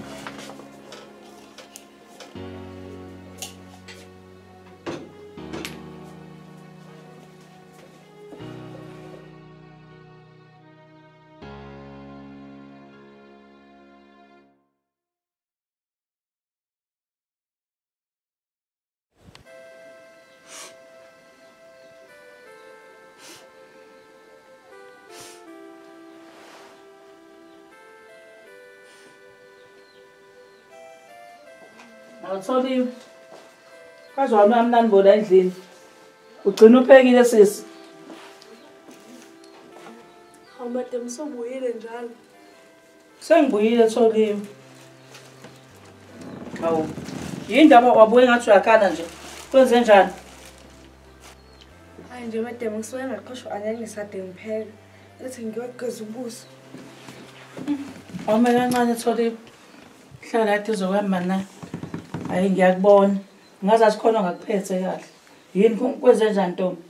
Awutholiwe kwazi wami wami nanibona endlini. Ugcina uphekile sisi Hawu madam sobuyile njalo. sengibuyile tholiwe hawu yini ndaba wabuye ngathi uyakhala nje. Kwenze njani? Hayi nje madam ngisuke ngaqoshwa anyani ngisade ethi ngiyogeza ubuso. Awumele kancane tholiwe hlala kade uzokuhamba naye hayi ngiyakubona. Ngazazi khona ngakuphethe kahle. Yini kwenze njani ntombi?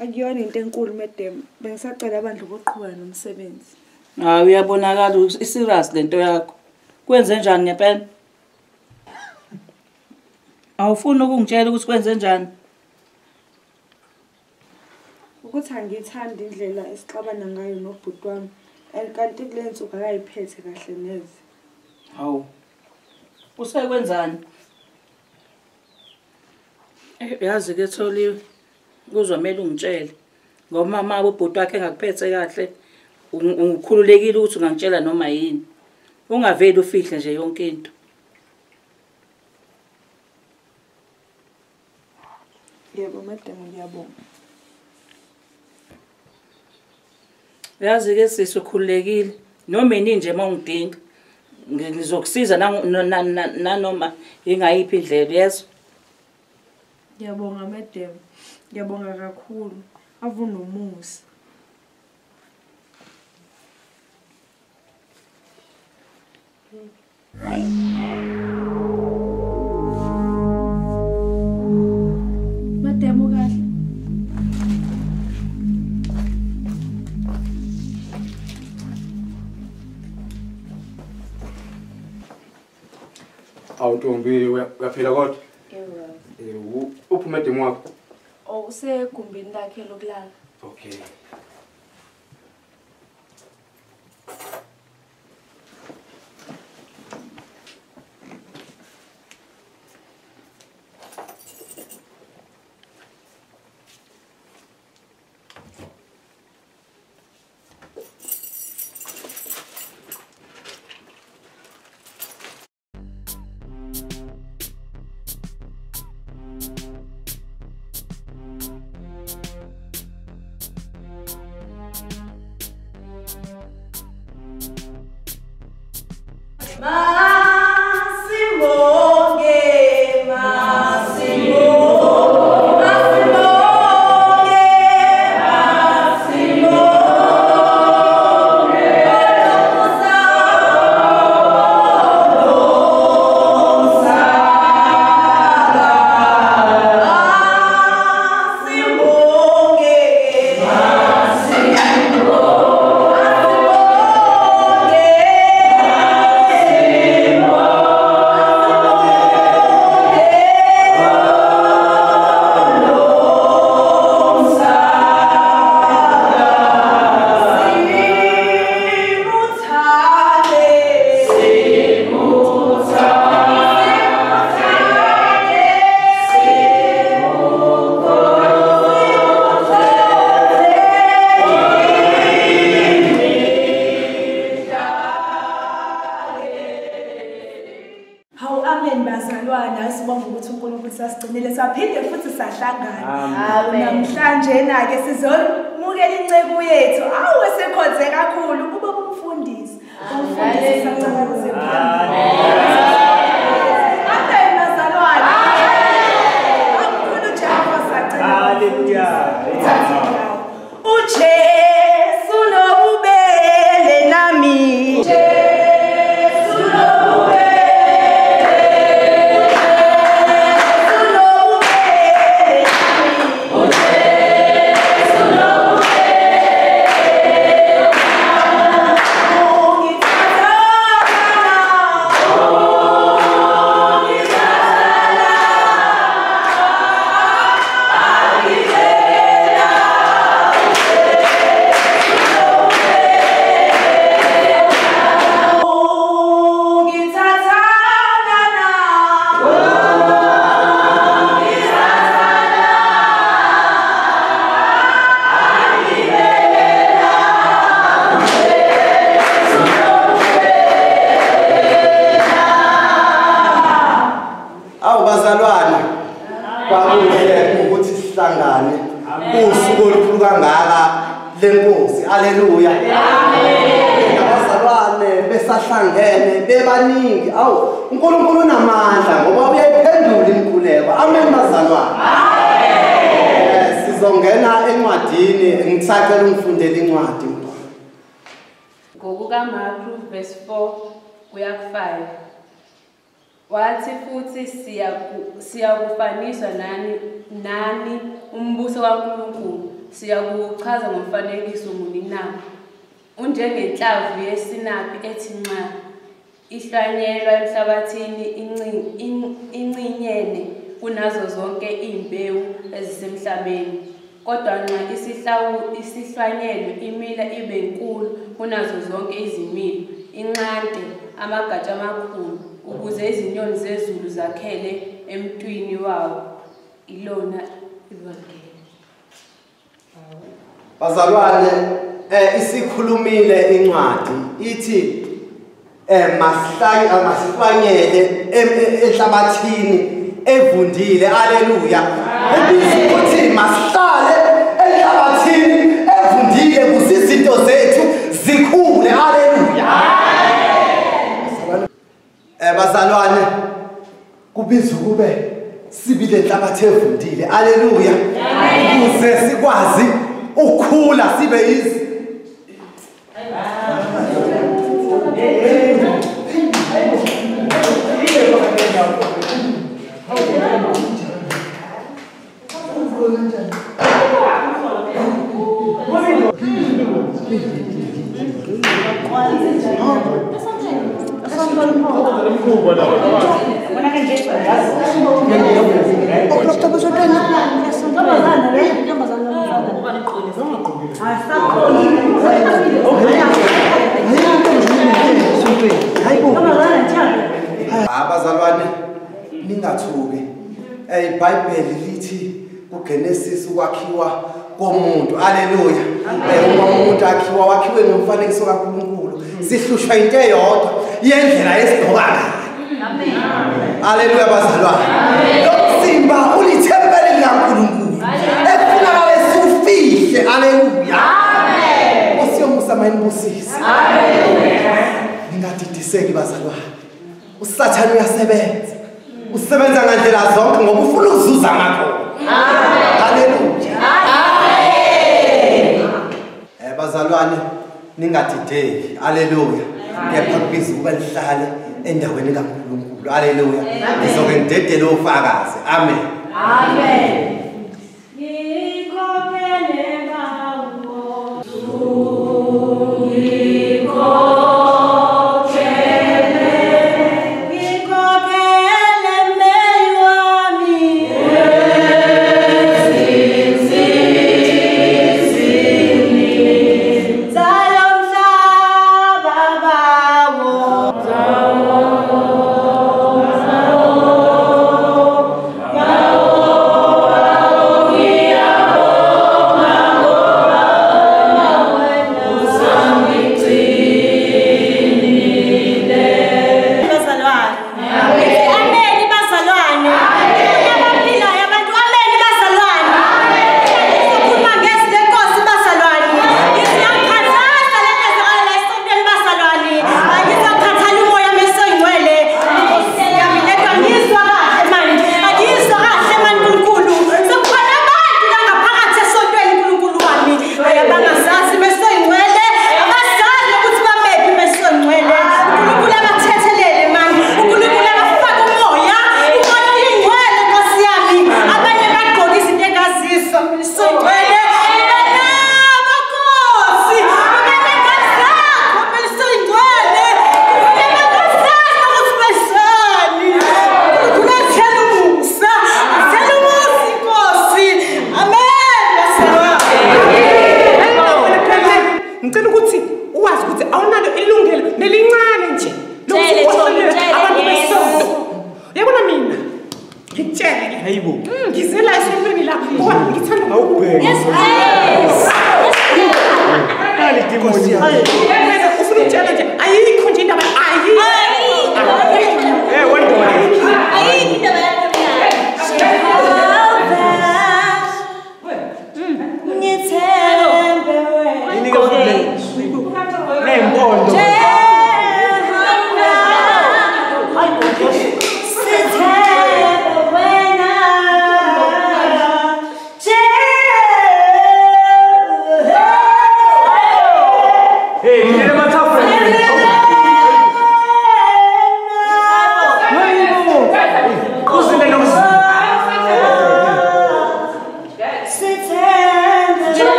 Akuyona into enkulu madam. Bengisacela abandla boqhubeka nomsebenzi. Hayi uyabonakala iserious lento yakho. Kwenze njani ngempela? Awufuni ukungitshela ukuthi kwenze njani? Ukuthi angiyithandi indlela esixabana ngayo nobhuti wami and kanti kule nsuku akayiphethe kahle neze. Hawu. Usekwenzani Eh, yazi ke tholiwe kuzomela ungitshele. Ngoba mama ubhuti wakhe engakuphethe kahle ung- ukhululekile ukuthi ungangitshela noma yini. Ungaveli ufihle nje yonke into. Yebo madam ngiyabonga. Yazi ke sisi ukhululekile. Noma ini nje uma ungidinga. Ngi- ngizokusiza nang- na- na- na- nanoma ingayiphi indlela yezo ngiyabonga madam. Ngiyabonga kakhulu. Avunomusa madam Awu Ntombi uya- uyaphila kodwa? U- uphume edemu wakho. Oh usegumbini lakhe lokulala. Okay. futhi sasigcinile saphinde futhi sahlangana. Namhlanje-na-ke sizomukela inceku yethu. Awu esekhonze kakhulu. Kube kumfundisi umfundisi sacabanga siyakufaniswa nani nani? Umbuso kankulunkulu siyakuwuchaza ngomfanekiso muni na? Unjengenhlavu yesinapi ethi nxa ihlwanyelwa emhlabathini inci- in- incinyene kunazo zonke iy'mbewu ezisemhlabeni. Kodwa nxa isihlawu- isihlwanyelwe imila ibe nkulu kunazo zonke izimilo inqante amagatsha amakhulu ukuze izinyoni zezulu zakhele emntwini wawo ilona ivangeli bazalwane eh isikhulumile incwadi ithi eh masihlanye masihlanyele em- e- enhlabathini evundile. Haleluya. Ubizwa ukuthi masihlale enhlabathini evundile kuze izinto zethu zikhule. Haleluya. Eh bazalwane kubizwa kube sibile enhlabathi evundile haleluya. Ukuze sikwazi ukukhula sibe yizi. Abazalwane ningathuki. iBhayibheli lithi kuGenesis ukwakhiwa komuntu. Haleluya. Eh uma umuntu akhiwa wakhiwe ngomfanekiso kaNkulunkulu. Sihlushwa into eyodwa. Yendlela esigqoka ngayo haleluya bazalwane lo mzimba ulithempeli likaNkulunkulu ekufunakala siwufihle haleluya osiyomusa mayinibusise ningadidiseki bazalwane usathane uyasebenza. Usebenza ngandlela zonke ngoba ufuna ukuzuza amakhono haleluya eh bazalwane ningadideki haleluya kepha kubiza ukuba lihlale endaweni kaNkulunkulu. Haleluya ngizoke ngidedele ufakazi amen. Amen.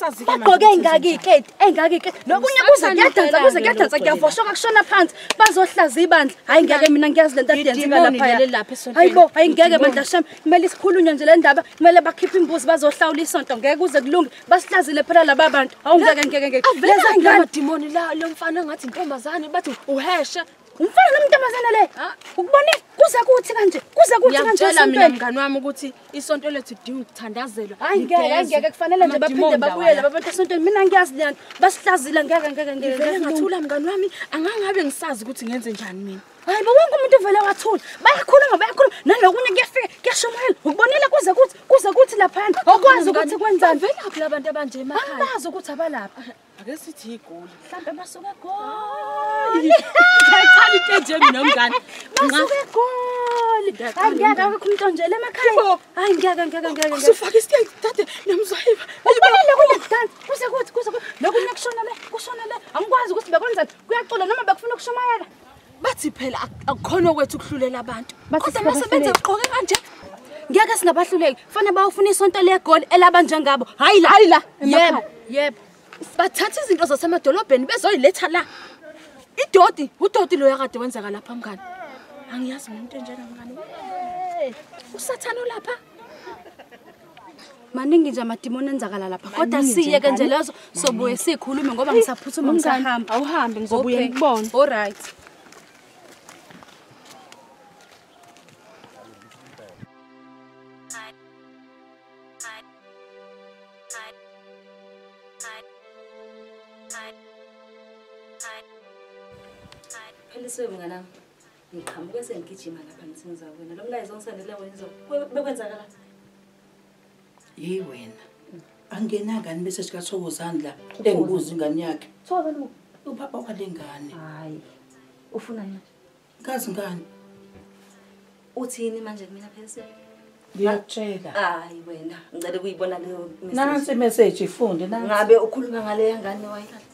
Bagqoke ukuthi ey'ngaki iy'keti ey'ngaki iy'keti nokunye kuze kuyadansa kuze kuyadansa kuyavoshoka kushona phansi. Bazohlaza ibandla. Hhayi ngeke mina ngiyazi le nto esontweni. hayibo hayi ngeke bandla shem kumele sikhulunywe nje le ndaba. Kumele bakhiphe imbuzi bazohlawula isonto. Ngeke kuze kulunge. Basihlazile phela laba bantu hawu ngeke ngeke ngeke. Avela Leza ngani ngane. amadimoni la lo mfana ngathi intombazane bathi uheshe. Umfana nomntombazane le? Ukubone kuze kuthi kanje kuze kuthi kanje ngiyakutshela mina mngani wami ukuthi isonto lethu lidinga ukuthandazelwa hayi ngeke hayi ngeke kufanele nje baphinde babuyele babantu esontweni. Mina ngiyazi leyonto basihlazile ngeke ngeke ngeke ngathula mngani wami angangabe ngisazi ukuthi ngenze njani mina. Hayi bo wonke umuntu uvele wathula. Bayakhuluma bayakhuluma. Nalokunye kuyafika kuyashumayela ukubonile kuze kuthi kuze kuthi laphana okwazi ukuthi kwenzani. Velaphi labantu abanje emakhaya. Angibazi ukuthi abalapha. Ake sithi igoli mhlawumbe basuke egoli ngiyaqala iteje mina mngani. Basuke egoli hayi ngeke akekho umuntu onjela emakhaya hayi ngeke ngeke ngeke usufaka isiteki dade namzwayiba ukubonile kunye kudansi kuze kuthi kuze lokunye kushona le kushona le. Angikwazi ukuthi bekwenzani kuyacula noma bekufuna ukushumayela bathi phela ak- akukhona kwethu ukuhlulela abantu. Kodwa mase benze ugqoke kanje. Ngeke singabahluleki. Fanele bawufuna isonto legoli elaba njengabo. Hayi la. Hayi la. Yebo yebo. Bathatha izinto zasemadolobheni bezoyiletha la idodi udodi loya kade wenzeka lapha mngani? Angiyazi mina into enjena mngani. Hey, usathane olapha maningi nje amadimoni enzakala lapha kodwa siye-ke nje lezo sobuye sikhulume ngoba ngisaphuthuma ngisahamba awuhambe ngizobuye Okay. ngikubone phelisiwe mnganami ngiqhamuke sengigijima lapha ngithi ngizawuwena lo mlayezo ongisendele wena bekwenzakala yi wena angenangani bese sikathokozani la? Engibuza ingane yakhe. Upapa wale ngane hayi ufuna yini? Kazi ngani? Uthini manje kumina phelisiwe ngiyakutshela. Hayi wena ngicela ukuyibona leyo nansi imeseji ifunde ngabe ukhuluma ngaleya ngane wayikade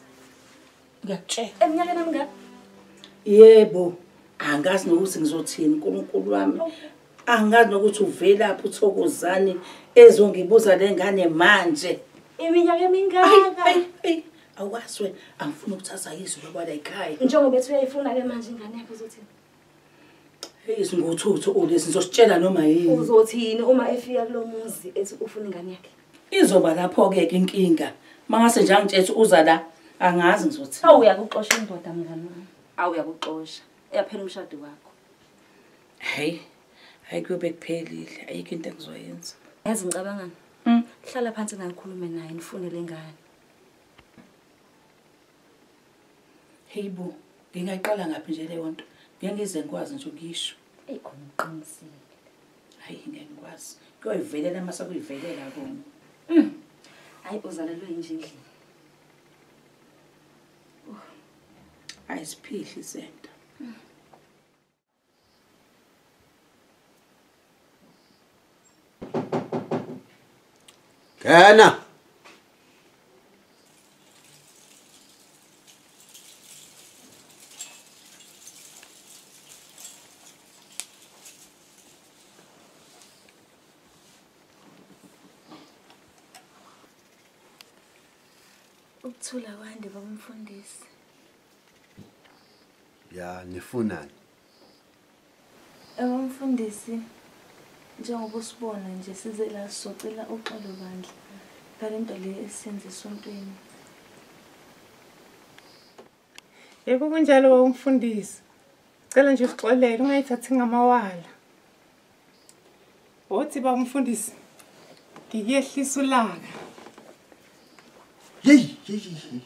ngiyakutshela. Eminyakeni emingaki yebo angazi nokuthi ngizothini unkulunkulu wami. Angazi nokuthi uvelaphi uthokozane ezongibuza le ngane manje. Iminyaka emingaka. Awazi wena angifuni ukuthatha yizo lokwala ekhaya. Njengoba ethi uyayifuna-ke manje ingane yakho uzothini? Heyi singothuthu ulesi ngizositshela noma yini? Uzothini uma efika kulo muzi ethi ufuna ingane yakhe? Izoba lapho-ke ke inkinga. Mangase nje angitshethi uza la angazi ngizothini. Awu uyakuxosha indoda mngani wami. Awu uyakuxosha eyaphela umshado wakho. Hayi hayi kuyobe kuphelile ayikho into engizoyenza. Yazi ngicabangani hlala phansi ngikhulume naye nifune le ngane heyi bo ngingayiqala ngaphi nje leyo nto? Ngeke ngize ngikwazi nje ukuyisho eyi khona uqinisile. Hayi ngeke ngikwazi kuyoyivelela mase kuyivelela kona. Hayi uzalelwe yinje endlini ayisiphihli isenta ngena ukuthula kwande babamfundisi ya nifunani abamfundisi njengoba usibona nje size la sizocela uxolo bandla ngale nto le esiyenza esontweni Yebo kunjalo umfundisi. Cela nje usixolele ungayithathi ngamawala. Othi ba umfundisi. Ngiyehlisa ulaka. yeyi yeyi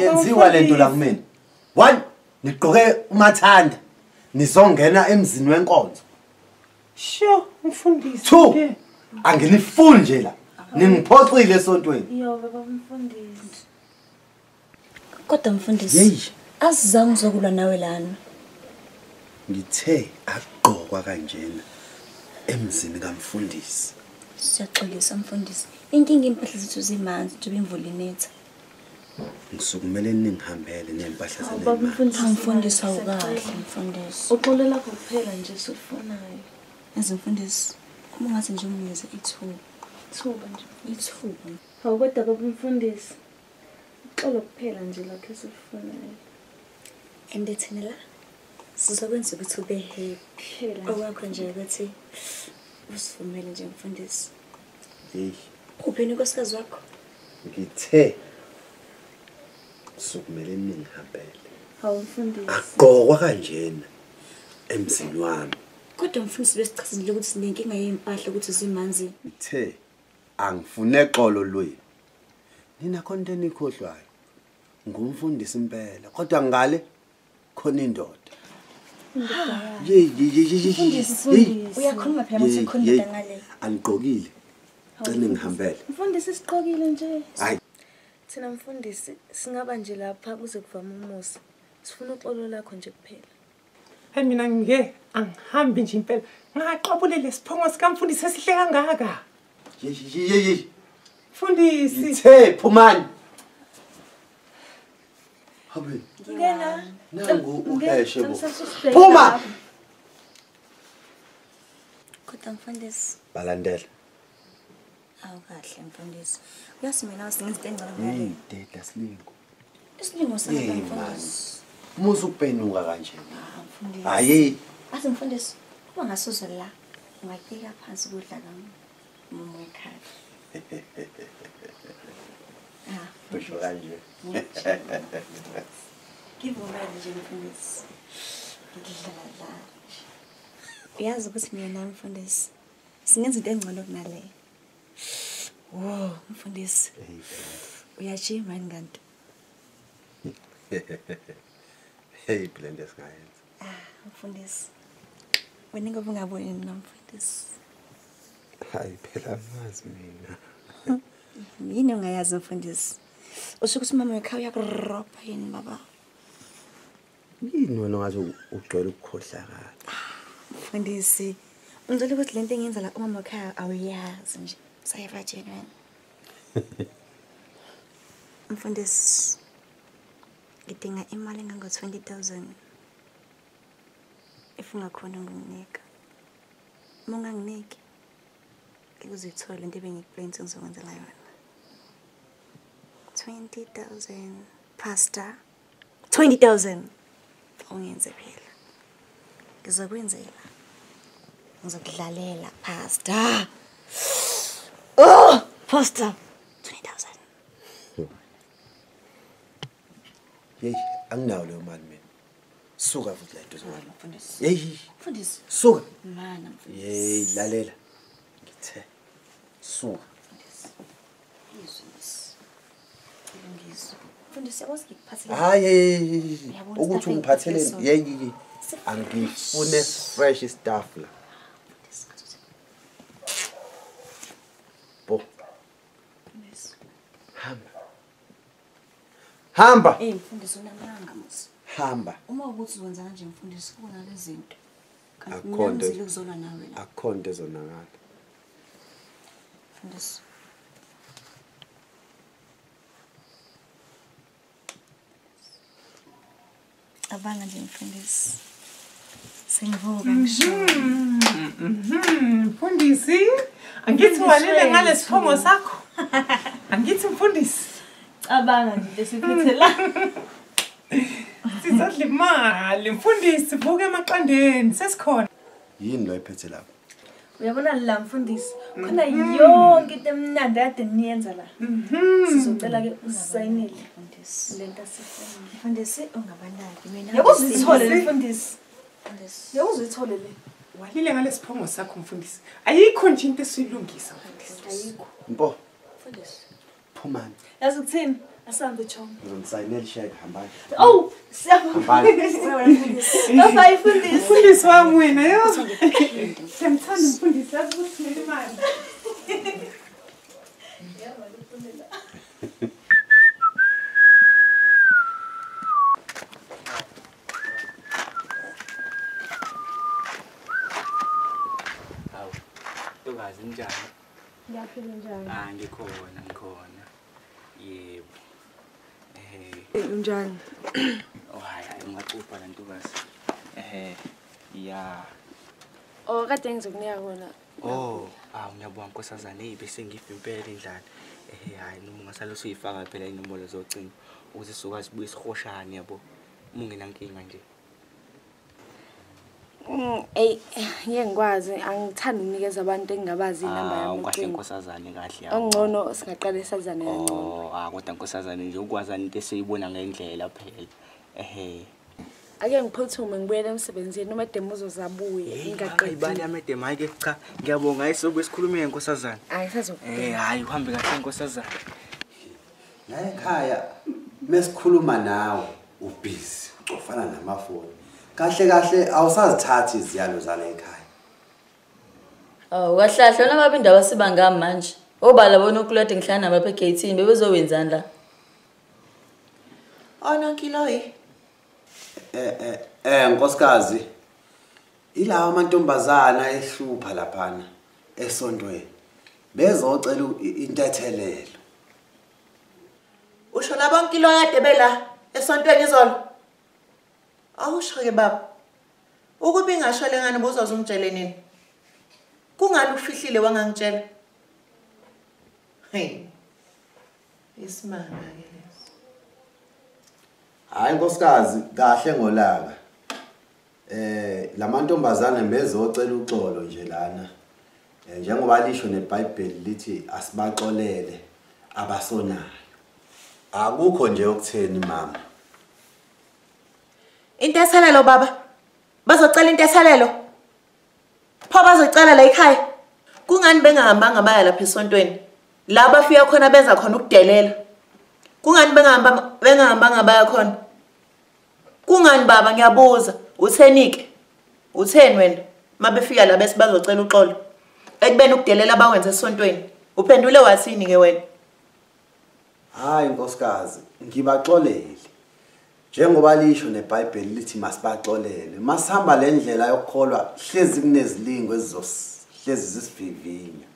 yenziwa lento la kumina one nigqoke umathanda. Nizongena emzini wenkonzo. Sho umfundisi. two anginifuni nje la. Ningiphoxile esontweni. Yobe babamfundisi kodwa mfundisi yeyi. asizange uzokulwa nawe lana. Ngithe agqokwa kanjena emzini kamfundisi. Siyaxolisa mfundisi. Inkinga impahla zethu zimanzi njengoba imvula inetha. Ngisukumele ningihambele nawe awukahle, siyacela. mfundisi. uxolo lakho kuphela nje silifunayo yazi mfundisi uma ungathi nje unginikeze ithuba. Ithuba nje. Ithuba. Hawu kodwa babamfundisi uxolo kuphela nje lakho esilifunayo and thina la sizokwenza ukuthi ube happy. Phela. okwakho nje ukuthi usivumele nje mfundisi. Yeyi upheni unkosikazi wakho? Ngithe sukumele ningihambele hawu mfundisi agqokwa kanjena emzini wami. Kodwa mfundisi besichazile ukuthi sinenkinga yey'mpahla ukuthi zimanzi ngithe angifune xolo lwenu. Nina khona into enikhohlwayo. Ngumfundisi impela kodwa ngale khona indoda. Mfundisi. Uyakhuluma phela ukuthi yeyi. indoda ngale. anigqokile cela ngihambele. Mfundisi siqokile nje. Hayi. Thina mfundisi singaba nje lapha kuze kuvame umusa. Sifuna uxolo lakho nje kuphela. Hayi mina ngeke angihambi nje impela. Ngaqabule lesiphongo sikamfundisi esihle kangaka. yeyi yeyi Mfundisi. ngithe phumani. Habe ngena nangu uheshe bo. Phuma! phuma kodwa mfundisi. Balandela Awu kahle mfundisi. Uyazi mina singenza into engcono ngale. Hey deda silingo. Isilimo sakho Hey man. mfundisi. Musu upenuka kanje. Mfundisi. Hayi. Athi mfundisi, uma ngasuze la, ungafika phansi kudla kami. Mumu ekhaya. Ah, Usho kanje. ngivumele nje mfundisi. Ngidlala la. Uyazi ukuthi mina nami mfundisi singenza into engcono kunale. Wo, mfundisi. Uyajima yini kanti? Hey blend esingayenza. Mfundisi. Wena ngoba ungaboni mina mfundisi. Hayi phela mazi mina. Yini ungayazi mfundisi? Usho ukuthi mama ekhaya uyakurobha yini baba? Yini wena ngathi ugcwele ukukhohlakala. Mfundisi. Ngicela ukuthi lento engiyenza la umama ekhaya awuyazi nje. Sayivatshela wena. Mfundisi. Ngidinga imali engango 20000. If ungakhona nginginika. Uma unganginiki ngikuzithole into ebengikuplane ukuthi ngizokwenzela yona. 20000 pastor 20000 ungenze phela ngizokwenzela ngizokudlalela pastor oh pastor 20000 Hey anginawo leyo mali mina. Suka futhi la eduze kwami. mfundisi Hey mfundisi suka. mana mfundisi Hey lalela. Ngithe suka. Jesus Ngizwe. Mfundisi yawazi ngikuphathele. Hayi Uyabona ukuthi stuff ungiphathele engikuphethwe yeyi angifune fresh stuff la. Bo Mfundisi. hamba. Hamba. Eh mfundisi unamanga musi. Hamba. Uma ukuthi uwenza kanje mfundisi kubona lezi zinto. Kanti Akukho mina nto- ngizile ukuzolwa nawe la. Akukho into ezonakala. Mfundisi. Abanga nje mfundisi. Sengivuka ngisho. Mhm, Mfundisi, angithi walile ngale siphomo sakho. Angithi mfundisi. Cabanga nje lesiphethe la. Sizodla imali, mfundisi, vuka emaqandeni, sesikhona. Yini lo ephethe lapha? Uyabona la mfundisi, khona yonke into emnandi ade niyenza la. Sizocela ke usayinile lento asifuna. Mfundisi ungabanaki mina. Yabo uzithole le mfundisi. Yabo uzithole le. Walile ngale siphomo sakho mfundisi. Ayikho nje into esiyilungisa mfundisi. Ayikho. Mpo Mfundisi. Phumani. Yazi ukuthini? Asambe choma. Ngizomsayinela ishayini hambani. Oh, siyabona. Hambani. Bye mfundisi. Mfundisi wami wena yo. Ngiyamthanda mfundisi, yazi ukuthi nile imali. Hawu. Ntokazi njani? Ngiyaphila njani? Ah ngikhona ngikhona. Yebo. Eh. Unjani? Oh hayi hayi ungacupha la ntokazi. Eh. Ya. Oh kade ngizokunika kona. Oh, ah ngiyabonga nkosazana hey bese ngifa impela indlala. Eh hayi noma ungasale usuyifaka phela inombolo zocingo ukuthi sizokwazi buye sihoshane yabo. Uma ungenankinga nje. Mm, Ey, ngeke ngikwazi angithandi ukunikeza abantu engingabazi inamba Ah, yami ungahle yocingo. nkosazane kahle yabo. Ongcono singaqale sazane kangcono. Oh, ah kodwa nkosazane nje ukwazana into esiyibona ngendlela phela. Ehe. Ake ngiphuthume ngibuyele emsebenzini uma demo uzozabuye Hayi ngingaqedile. amedem hayi ke cha ngiyabonga ayisobe sikhulume nkosazana. Hayi sazokubheka. Eh hayi uhambe kahle nkosazana. La ekhaya mesikhuluma nawe ubhizi ufana namafoni. Kahle kahle awusazithathi iziyalo zala ekhaya. Awu kahlahle wona ngabe indaba sibangami manje. Obala bona ukulade ngihlala nabo lapha egate bebezowenzani la? Ona kiloyi. Eh eh eh nkosikazi. Ilawa amantombazana ehlupha laphana esontweni. Bezocela u- i- intethelelo. Usho la bonke lo kade bela esontweni izolo. Awusho ke baba. Ukuba ingasho lengane bozazi ungitshele nini? Kungani ufihlile wangangitshela? Hey. Isimanga ke leso. Hayi nkosikazi kahle ngolaka. Eh lamantombazane bezocela uxolo nje lana. Eh, Njengoba lisho neBhayibheli lithi asibaxolele abasonayo. Akukho nje okutheni mama. Inteshelelo baba. Bazocela inteshelelo. Pho bazocela la ekhaya. Kungani bengahambanga baya lapha esontweni? La bafika khona benza khona ukudelela. Kungani bengahamba bengahambanga baya khona? Kungani baba ngiyabuza. Uthenike. Utheni wena? Mabefika la bese bazocela uxolo. Ekubeni ukudelela abawenza esontweni. Uphendule wathini ke wena? Hayi nkosikazi, ngibaxolele. Njengoba lisho neBhayibheli lithi masibaxolele. Masihamba le ndlela yokukholwa hlezi kunezilingo ezizohlezi zisivivinya.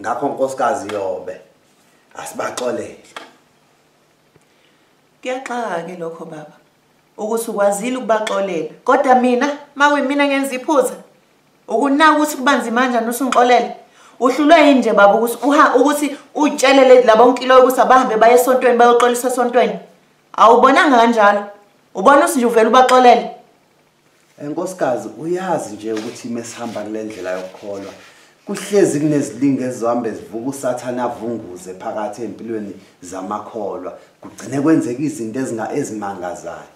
Ngakho nkosikazi yobe asibaxolele. Kuyaxaka ke lokho baba. Ukuthi ukwazile ukubaxolela. Kodwa mina mawuyimina ngenza iphutha. Ukunaka ukuthi kubanzima kanjani usungixolele. Uhlulwe yini nje baba ukuthi uha ukuthi utshelele labo onkilo ukuthi abahambe baye esontweni bayoxolisa esontweni. Awubonanga kanjalo. Ubona usi nje uvela ubaxolele. Enkosikazi uyazi nje ukuthi mesihamba kule ndlela yokukholwa kuhlezi kunezilingo ezihambe zivuka usathana avunguze phakathi empilweni zamakholwa kugcine kwenzeka izinto ezinga ezimangazayo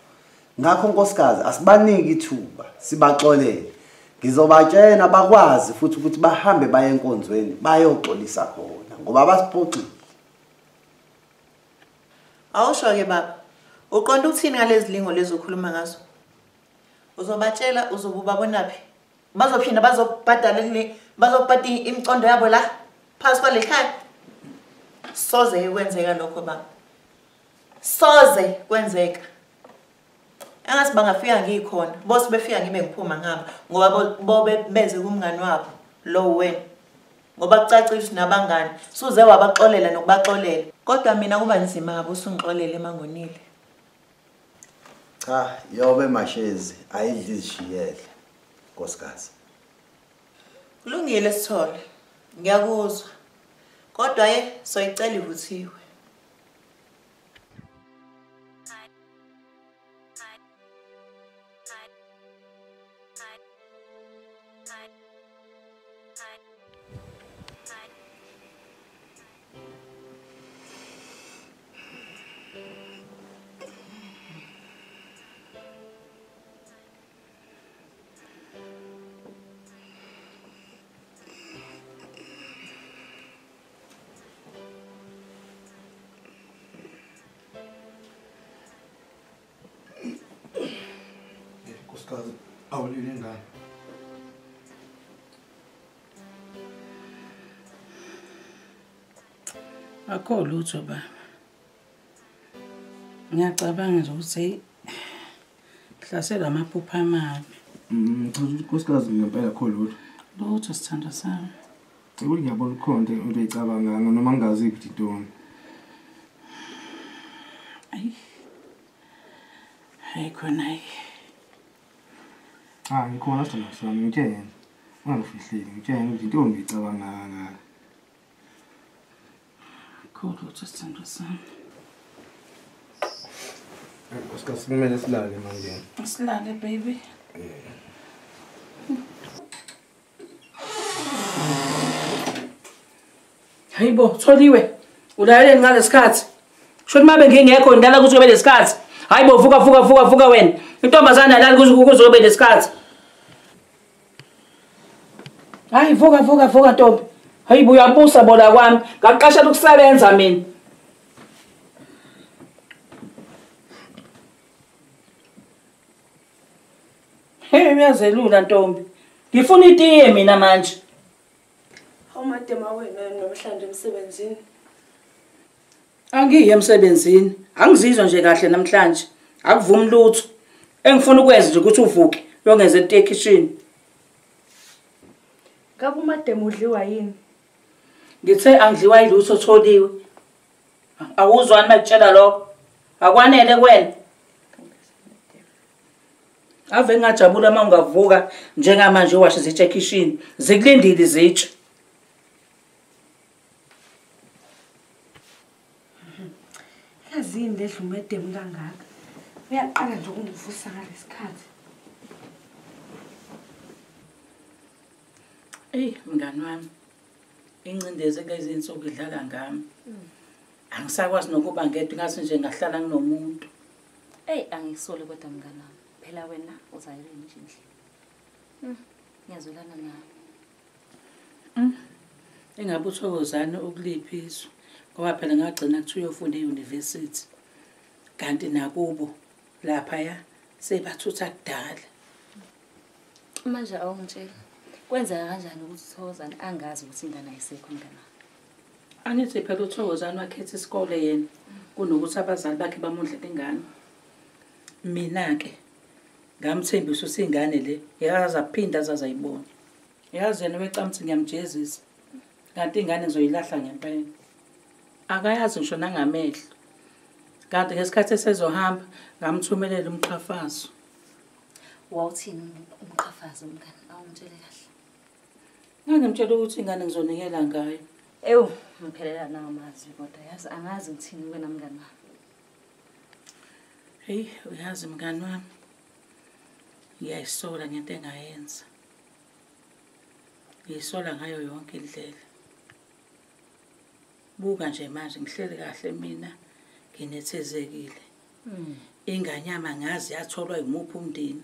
ngakho nkosikazi asibaniki ithuba sibaxolele ngizobatshena bakwazi futhi ukuthi bahambe baye enkonzweni bayoxolisa khona ngoba basiphoxile Awusho ke baba. Uqonda ukuthini ngalezi lingo lezi okhuluma ngazo? Uzobatshela uzobubabona phi? Bazophinda bazobhadala le bazobhadala imicondo yabo la phakathi kwale khaya. Soze kwenzeka lokho baba. Soze kwenzeka. Angathi bangafika ngikhona. Bose befika ngibe ngiphuma ngaba ngoba bo- bobe beze kumngani wabo lo wena. Ngoba kucacile nabangani. Suze wabaxolela nokubaxolela. Kodwa mina kuba nzima kabi usungixolele emangonile. Cha yobe mashezi ayidli izishiyele nkosikazi Kulungile sithole. Ngiyakuzwa. Kodwa ye soyicela ivuthiwe. Akho lutho baba ngiyacabanga nje ukuthi hey hlaselwa amaphupha amabi Chaza ukuthi nkosikazi ngempela kho lutho. lutho sithando sami Ukuthi ngiyabona ukhona into into eyicabanganga noma ngingazi ukuthi intoni. ayi hayi khona ayi Ah ngikhona sithando sami ngitshene. Ungangifihleli ngitshene ukuthi intoni ngiyicabanganga. Akho lutho sithando sami nkosikazi kumele silale manje silale baby. Hayibo tholiwe ulalele ngalesikhathi sho uma bengingekho ngidala ukuthi ube lesikhathi hayibo vuka vuka vuka vuka wena. Intombazane alali kuze ube lesikhathi hayi vuka vuka vuka ntombi. Hayibo uyabusa bona kwami ngaqashela ukusebenza mina Hey uyazelula ntombi. Ngifuna itiye mina manje. Awumadema wena namhlanje emsebenzini. Angiyi emsebenzini. Angizizwa nje kahle namhlanje. Akuvumi lutho. Engifuna ukwenza nje ukuthi uvuke uyongeza etiye kitchen. Ngabe umadema udliwa yini? ngithe angidliwa yilutho tholiwe awuzwani makutshela lokho. Akwanele kwena ave ngajabula uma ungavuka njengamanje uwashe zitshe ekhishini zikulindile izitshe yazini ledla umedemu kangaka? Uyaqala nje ukungivusa ngalesikhathi. Eyi mngani wami. Ingcindezi engezinsuku idlala ngami. Angisakwazi nokuba ngedwa ingase nje ngahlala nginomuntu eyi angisole kodwa mngani wami phela wena uzayeleni nje endlini? Mm, ngiyazwelana nawe. Engabe uthokozane ukuliphi isu ngoba phela ngagcina kuthiwa uyofunda eyunivesithi kanti nakubo laphaya sebathutha kudala. Manje awungitshela kwenzeka kanjani ukuthi uthokozane angazi ukuthi ingane ayisekho mngani wami angithi phela uthokozane wakhetha isikole yena kunokuthi abazali bakhe bamondlela ingane. Mina-ke ngamthembisa ukuthi ingane le yakaze aphinda azazayibona yazi yena wecama ukuthi ngiyamjezisa kanti ingane ngizoyilahla ngempela. Akayazi ngisho nangamehlo. Kanti ngesikhathi esezohamba ngamthumelela umqhafazo. Wawuthini umqhafazo mngani? Awungitshele kahle. Ngangimtshela ukuthi ingane ngizonikela ngayo ewu ngiphelela nawo amazwi kodwa yazi angazi ngithini wena mngani wami. Heyi uyazi mngani wami ngiyayisola ngento engayenza. Ngiyisola ngayo yonke indlela. Buka nje manje ngihleli kahle mina nginethezekile. Inganyama ngazi yatholwa yimuphi umndeni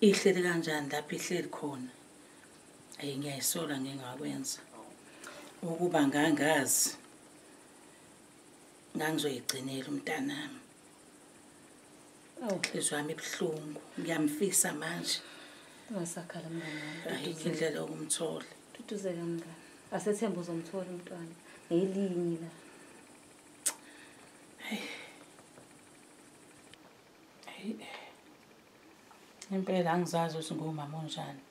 ihleli kanjani lapho ihleli khona? Ayi ngiyayisola ngingakwenza. Ukuba ngangazi ngangizoyigcinela umntanami. Inhliziyo yami ibuhlungu ngiyamfisa manje. Ungasakhala mngani wami. Ayikho indlela yokumthola duduzeka mngani. Asethemba uzomthola umntwana. Ngelinye la. Impela angizazi ukuthi ngumama onjani.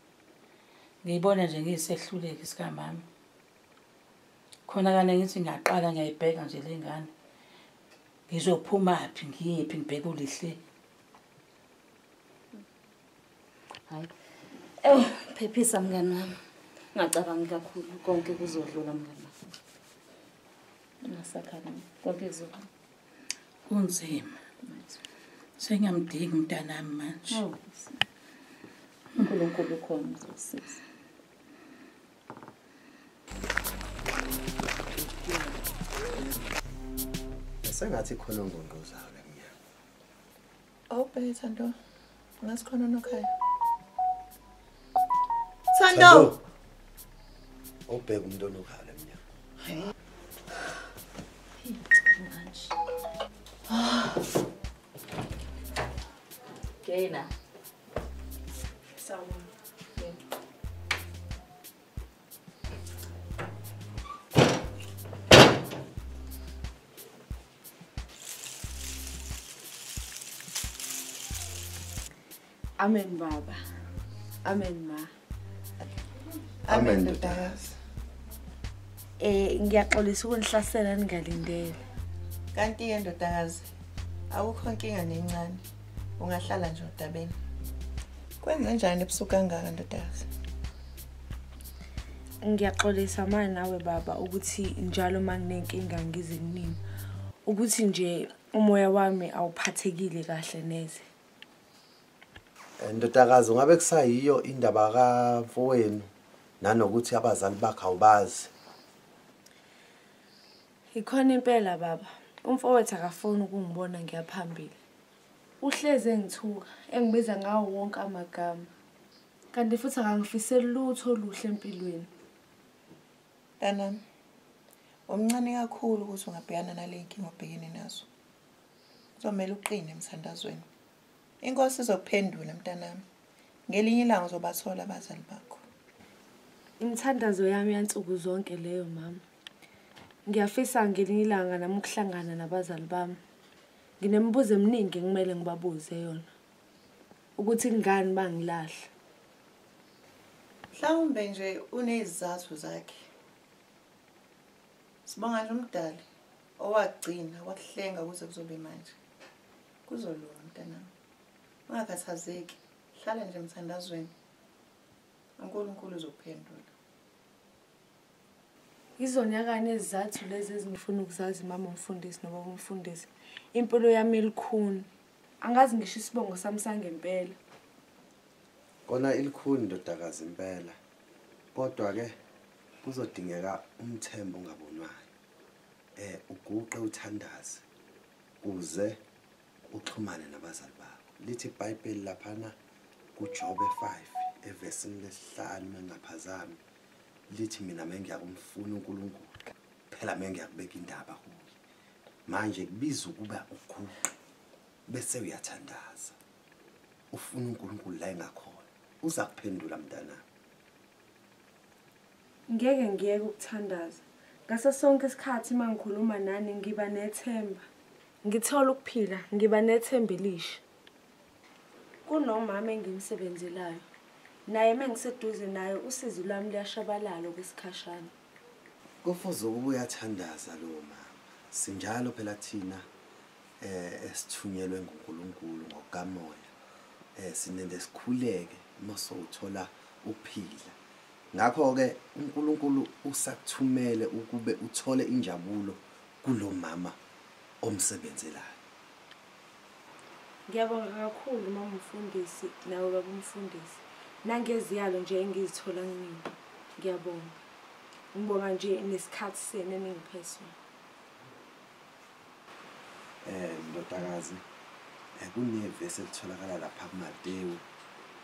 Ngiyibona nje ngiyisehluleki sikamama. Khona kane ngithi ngiyaqala ngiyayibheka nje le ngane. Ngizophumaphi ngiyephi ngibheke ulihle. Hayi. Ewu phephisa mngani wami. Ungacabangi kakhulu konke kuzodlula mngani wami. Ungasakhala konke kuzoba kunzima. Sengiyamdinga umntanami manje. Hawu, unkulunkulu ukhona uzosiza. Sengathi khona ongongozayo le mnyaka awubheke thando ngathi khona nokhaya thando obheka umuntu onokhayo le mnyaka Gena. Sawubona. Amen baba. Amen ma. Amen, ndodakazi Eh ngiyaxolisa ukunihlasela ningalindele. kanti-ke ndodakazi awukho nkinga nencane ungahlala nje udabeni kwenze njani ebusuku kangaka ndodakazi Ngiyaxolisa manje nawe baba ukuthi njalo manginenkinga ngize kunini. Ukuthi nje umoya wami awuphathekile kahle neze. Eh, ndodakazi ungabe kusayiyo indaba kafowenu nanokuthi abazali bakhe awubazi Ikhona impela baba. Umfowethu akafuni ukungibona ngiyaphambili. Uhleze engithuka, engibiza ngawo wonke amagama. Kanti futhi akangifiseli lutho oluhle empilweni. mntanami umncane kakhulu ukuthi ungabhekana nale nkinga obhekene nazo kuzomele uqine emthandazweni inkosi izokuphendula mntanami ngelinye ilanga uzobathola abazali bakho Imithandazo yami yansuku zonke leyo mama. Ngiyafisa ngelinye ilanga nami ukuhlangana nabazali bami. Nginemibuzo eminingi engimele ngibabuze yona. Ukuthi ngani bangilahla. mhlawumbe nje unezizathu zakhe sibonga nje umdali owagcina wakuhlenga kuze kuzobe manje kuzolunga mntanami ungakhathazeki hlala nje emthandazweni unkulunkulu uzokuphendula. Izonyakani ezizathu lezi ezingifuna ukuzazi mama umfundisi noma umfundisi? Impilo yami elikhuni angazi ngisho isibongo sami sangempela. Kona ilikhuni ndodakazi impela kodwa-ke kuzodingeka umthembo ongabonwayo. Eh uguqe uthandaze kuze uxhumane nabazali bakho lithi iBhayibheli laphana kuJobe 5 evesini lesihlanu mengaphazami lithi mina mengiyakumfuna uNkulunkulu phela mengiyakubeka indaba kuye. Manje kubiza ukuba uguqe bese uyathandaza. Ufuna uNkulunkulu la engakhona uza kuphendula mntana ngeke ngiyeke ukuthandaza. Ngaso sonke isikhathi uma ngikhuluma nani ngiba nethemba. Ngithola ukuphila ngiba nethemba elisha. Kunomama engimsebenzelayo. Naye uma ngiseduze naye usizi lwami luyashabalala okwesikhashana. Kufuze ukuba uyathandaza lowo mama. Sinjalo phela thina eh esithunyelwe nguNkulunkulu ngokamoya. Eh sinende sikhuleke mase uthola ukuphila ngakho ke uNkulunkulu usakuthumele ukube uthole injabulo kulomama omsebenzelayo. Ngiyabonga kakhulu mama umfundisi nawe baba umfundisi. Nangeziyalo nje engizithola kimi ngiyabonga. Ngibonga nje nesikhathi senu eningiphe sona eh ndodakazi eh kunevesi elitholakala lapha kuMateyu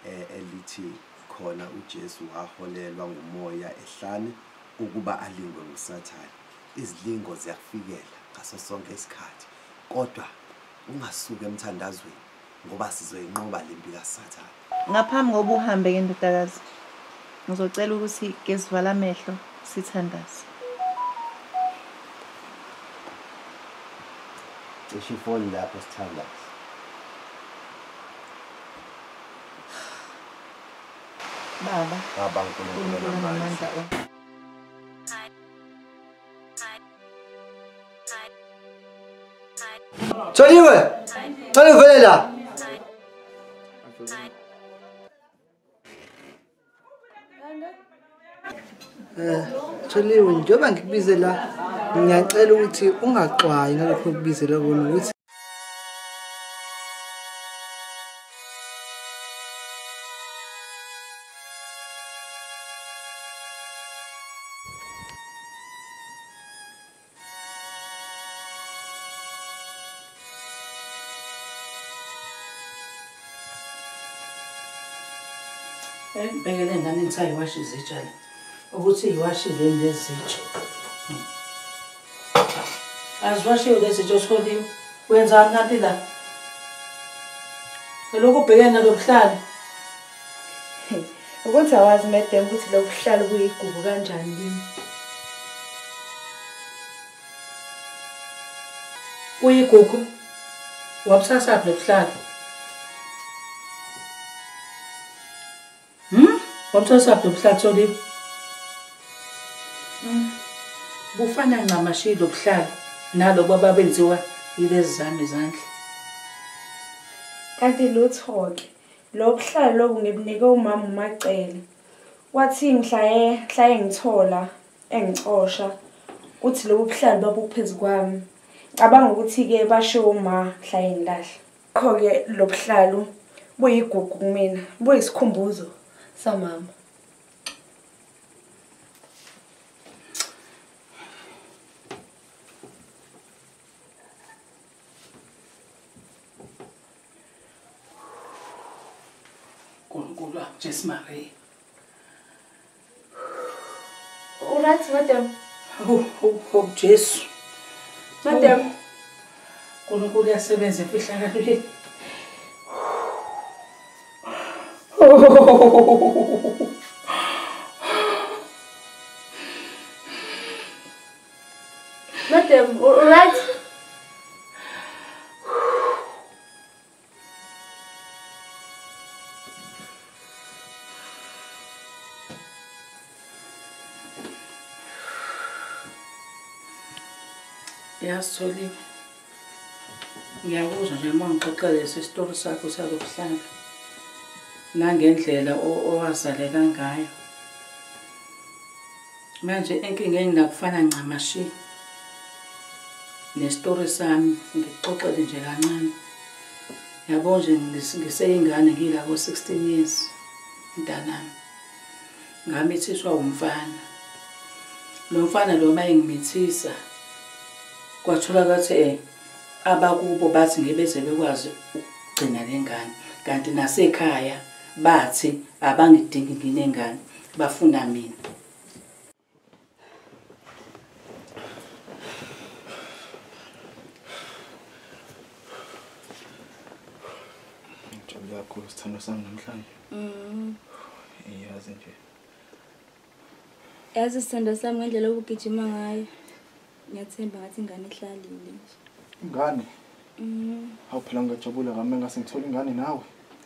eh elithi khona uJesu waholelwa ngumoya ehlane ukuba alingwe ngusathane. Izilingo ziyakufikela ngaso sonke isikhathi. Kodwa ungasuki emthandazweni ngoba sizoyinqoba lempi kasathane ngaphambi kokuba uhambe-ke ndodakazi ngizocela ukuthi ke sivala amehlo sithandaze. Cishe ifoni lapho sithandaza baba. Baba nkulunkulu uNkulunkulu onamandla onamandla onke Tholiwe. Thole vele la. Eh, Tholiwe njengoba ngikubize la ngiyacela ukuthi ungaxwayi ngalokho ukubizela kona ukuthi Ngibhekele ngane ngithi ayiwashi izitsha la. Ukuthi iwashile lezi zitsha. Aziwashiwe lezi zitsha osoliwe. Wenzani kanti la? Lokhu ubhekene nalobuhlali. ukuthi awazi madam ukuthi lo buhlalo kuyigubu kanjani kimi Kuyigugu. Wabusasaphi lobuhlali? Hmm? Lobuhlali soliwe? Hmm. Bufana ncamashi lobuhlali nalobo ababenziwa yilezi zami izandla. kanti lutho-ke lo buhlalo lobu ngibunike umama umacele wathi ngihlaye hlaye ngithola engicosha uthi lobu buhlalo babuphezu kwami cabanga ukuthi-ke bashiwo uma hlaye ngilahla kho-ke lo buhlalo buyigugu kumina buyisikhumbuzo samama nkulunkulu wami jesu maria uright madam oh, oh, oh jesu. Madam nkulunkulu uyasebenza emfihlakalweni madam uright yasitholiwe ngiyakuzwa nje uma ngixoxela lesi sitori sakho salobuhlanga nangendlela owazaleka ngayo manje inkinga engingakufana ncamashi nestori sami ngikuxoxele nje kancane. Yabo nje ngis- ngiseyingane ngila ko-16 years mntanami. Ngamithiswa umfana. Lo mfana lo uma engimithisa kwatholakala um abakubo bathi ngebeze bekwazi ukugcina le ngane kanti nasekhaya bathi abangidingi nginengane bafuna mina. Ngijabule kakhulu sithando sami namhlanje Mm. iyazi nje. Yazi sithando sami ngendlela obugijima ngayo. Ngiyathemba ngathi ingane ihlalile nje. Ingane? Mm, hawu phela ngiyajabula ngami engase ngithole ingane nawe.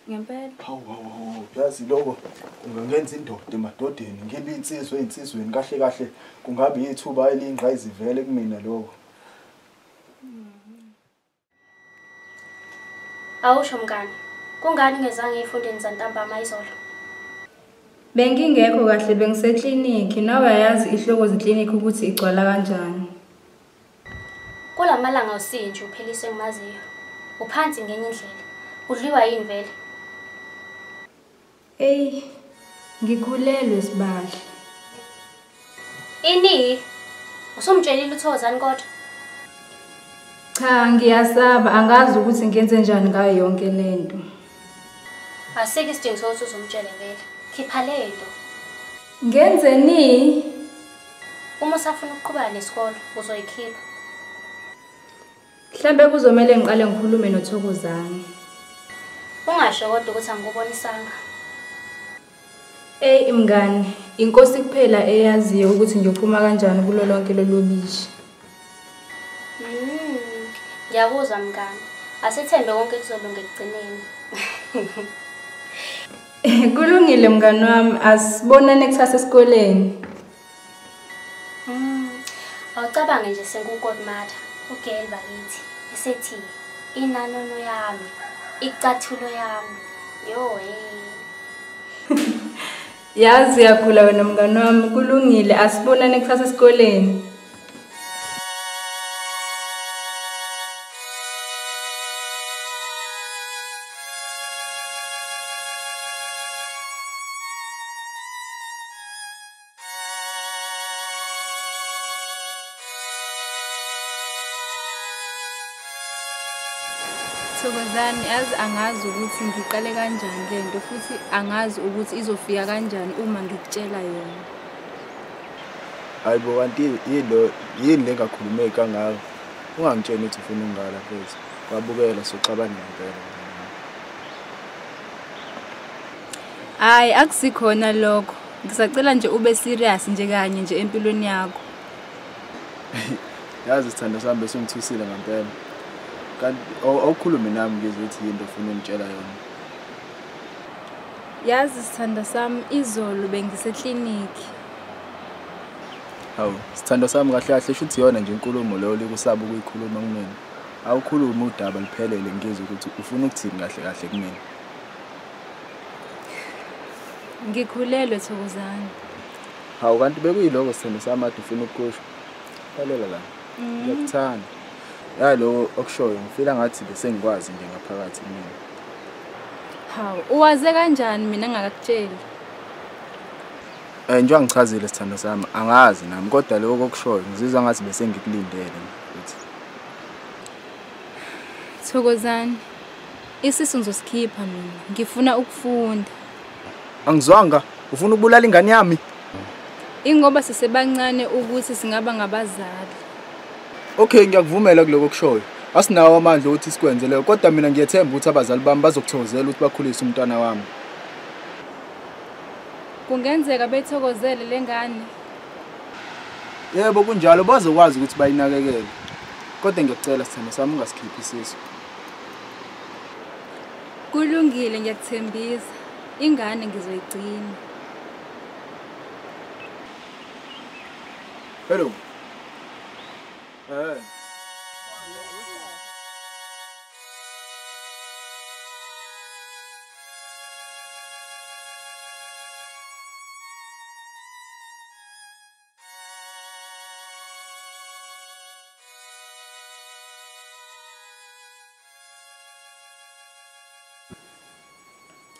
Ngempela. Hawu hawu hawu yazi loko kungangenza indoda emadodeni ngibe insizwe ey'nsizweni kahle kahle kungabe yithuba eliyingqayizivele kumina loko. Awusho mngani kungani ngezange ey'fundeni zantambama izolo bengingekho kahle bengiseklinikhi. Nawe yayazi ihloko zeklinikhi ukuthi igcwala kanjani. Kula malanga usinje uphelise engimaziyo. Uphansi ngenye indlela udliwa yini vele? Eyi ngikhulelwe sibadla ini? Usumtshelile uthozani kodwa? Cha ngiyasaba. Angazi ukuthi ngenze njani ngayo yonke lento asikho isidingo sokuthi uzumtshele vele. Khipha lento ngenzeni uma usafuna ukuqhubeka nesikolo uzoyikhipha. Mhlambe kuzomele ngiqale ngikhulume nothokozane. Ungasho kodwa ukuthi angikubonisanga eyi mngani inkosi kuphela eyaziyo ukuthi ngiyophuma kanjani kulo lonke lolu bishi Mm, ngiyakuzwa mngani. Asithembe konke kuzolunga ekugcineni kulungile mngani wami. Asibonane kusasa esikoleni Mm, awucabange nje sengukodmata ugel bakithi esethi inanono yami icathulo yami. Yo hey. yazi yakhula wena mngani wami. Kulungile asibonane kusasa esikoleni. Yazi angazi ukuthi ngiqale kanjani le nto futhi angazi ukuthi izofika kanjani uma ngikutshela yona. hayi bo kanti yini lo yini le ngakhulumeki kangako ungangitsheni ukuthi ufuna ungala futhi kwabukela soxabana ngempela Hayi akusikhona lokho. Ngisacela nje ube serious nje kanye nje empilweni yakho. yazi sithando sami besingithusile ngempela kanti aw- awukhulume nami ngizwe ukuthi yini ofuna ungitshela yona Yazi sithanda sami izolo bengiseklinikhi. hawu sithando sami kahle kahle shuthi yona nje inkulumo leyo likusaba ukuyikhuluma kumina awukhuluma udaba liphelele ngizwe ukuthi ufuna ukuthini kahle kahle kumina Ngikhulelwe Thokozani. hawu kanti bekuyiloko sithando sami ade ufuna ukukusho lalela la Mm. ngiyakuthanda ya lo okushoyo ngifila ngathi besengikwazi nje ngaphakathi kumina Hawu, uwaze kanjani mina ngakakutsheli? um njengoba ngichazile sithando sami angazi nami kodwa lokho okushoyo ngizizwa ngathi besengikulindele futhi Thokozani. Isisu ngizosikhipha mina. Ngifuna ukufunda. angizwanga ufuna ukubulala ingane yami Ingoba sisebancane ukuthi singaba ngabazali. Okay ngiyakuvumela kuloko okushoyo asinawo amandla ukuthi sikwenze leyo kodwa mina ngiyethemba ukuthi abazali bami bazokuthokozela ukuthi bakhulise umntwana wami Kungenzeka bethokozele lengane. yebo kunjalo bazokwazi ukuthi bayinakekele kodwa ngiyakucela sithando sami ungasikhiphi isisu Kulungile ngiyakuthembisa. Ingane ngizoyigcina. hello É.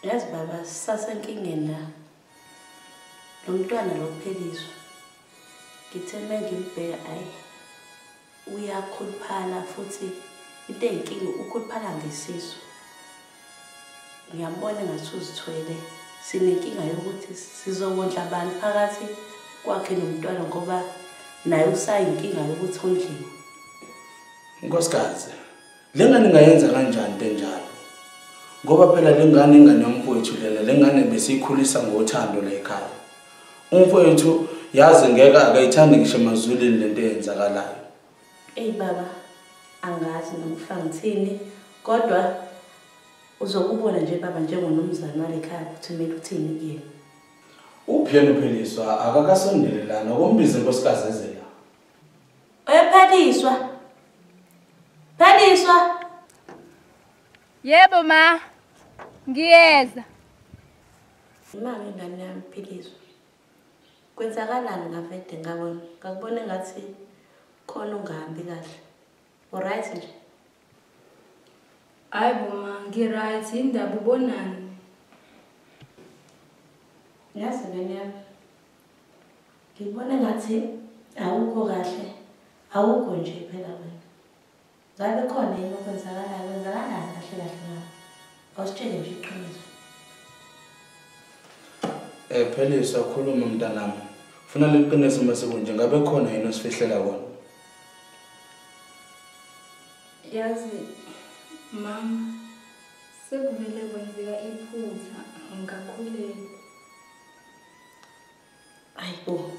yazi baba sisasenkingeni la. Lo mntwana lokupheliswa ngitheme ngimbheka ayi. Uyakhuluphala futhi into eyinkinga ukhuluphala ngesisu. Ngiyambona engathi uzithwele. Sinenkinga yokuthi sizowondla abantu phakathi kwakhe nomntwana ngoba naye usayinkinga yokuthi ondliwe nkosikazi le ngane ingayenza kanjani into enjalo? Ngoba phela le ngane ingane yomfowethu lena le ngane besiyikhulisa ngothando la ekhaya. Umfowethu yazi ngeke akayithandi ngisho emazulwini lento eyenzakalayo. Eyi baba angazi nokufa ngithini kodwa uzokubona nje baba njengonomzane wale khaya ukuthi kumele uthini kuyena. Uphiyena upheliswa akakasondelelana kombize nkosikazi ezela. Oyepheliswa pheliswa? Yebo ma. Ngiyeza. imali ingane yami pheliswa? Kwenzakalani ngavede ngabona? Ngakubona engathi khona ungahambi kahle. Oright nje? Hayi bo ma, ngiright. Indaba ubonani? yazi ngane yami ngibona engathi awukho kahle. Awukho nje phela wena. Ngabe khona yini okwenzakalayo? Kwenzakalani kahle kahle ngayo awusitshele nje iqiniso. Um pheliswa khuluma mntanami. Funa liqinise uma sekunje ngabe khona yini osifihlela kona? Yazi mama, sekuvele kwenzeka iphutha ngakhulelwa. ayibo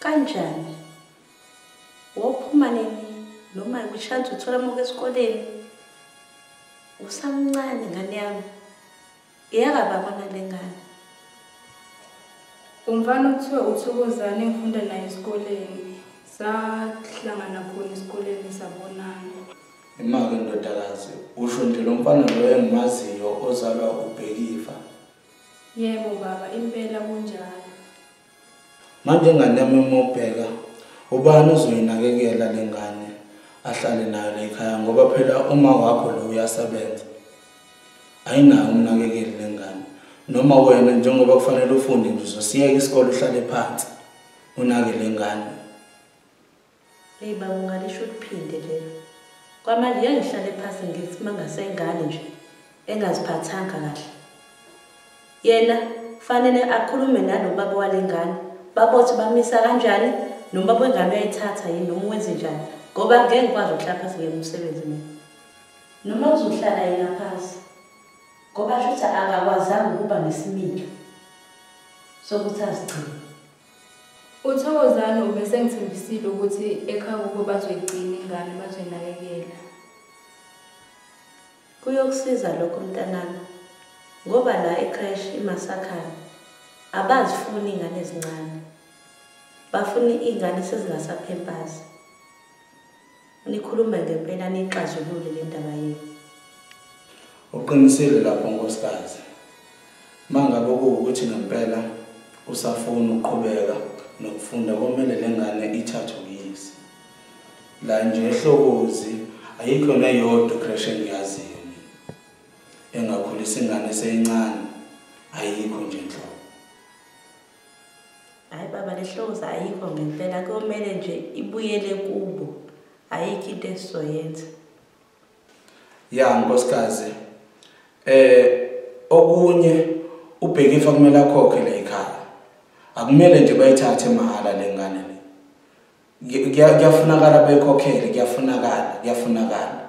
kanjani? Wophuma nini? Noma kushanti uthola amuka esikoleni? Usamncane ngane yami? Iyakababona le ngane? Umfana kuthiwa uthokozane engifunda naye esikoleni. Sahlangana khona esikoleni sabonana. imake ndodakazi usho nje lo mfana loyo engimaziyo ozalwa ubhekiva Yebo baba, impela kunjalo. manje ingane yami uma ubheka ubani uzoyinakekela le ngane ahlale nayo la ekhaya ngoba phela uma wakho lo uyasebenza ayinayo umnakekeli le ngane noma wena njengoba kufanele ufunde nje uzosiyeka isikole uhlale phansi unake le ngane eyi baba ungalisho ukuphinde lelo. Kwamanje ngeke ngihlale phasi ngithi uma ngasengane nje engaziphathanga kahle. Yena kufanele akhulume nalo baba wale ngane babothi bamisa kanjani noma baba wengane uyayithatha yini noma wenze njani ngoba ngeke ngikwazi ukuhlala phasi ngeke umsebenzi mina noma uzohlala yena phasi ngoba shuthi akakwazanga ukuba nesimilo sokuthi azigcine. Uthokozane ubesengithembisile ukuthi ekhaya kubo bazoyigcina ingane bazoyinakekela. kuyokusiza lokho mntanami ngoba la ecrash imasakhana abazifuni iy'ngane ezincane. Bafuna iy'ngane sezingasaphempasi nikhulume ngempela niyixazulule le ndaba yenu. Uqinisile lapho nkosikazi? Mangabe kuwukuthi ngempela usafuna ukuqhubeka nokufunda komele le ngane ithathwe uyise la nje ehlokozi ayikho neyodwa crash engiyaziyo engakhulisa ingane seyincane ayikho nje nhlobo. Hhayi baba le hlokozi ayikho ngempela. Kuyomele nje ibuyele kubo. Ayikho into esizoyenza. Ya nkosikazi eh okunye ubhekifa kumele akhokhe ekhaya akumele nje bayithathe mahhala le ngane le Kuya- kuya- kuyafunakala bayikhokhele kuyafunakala kuyafunakala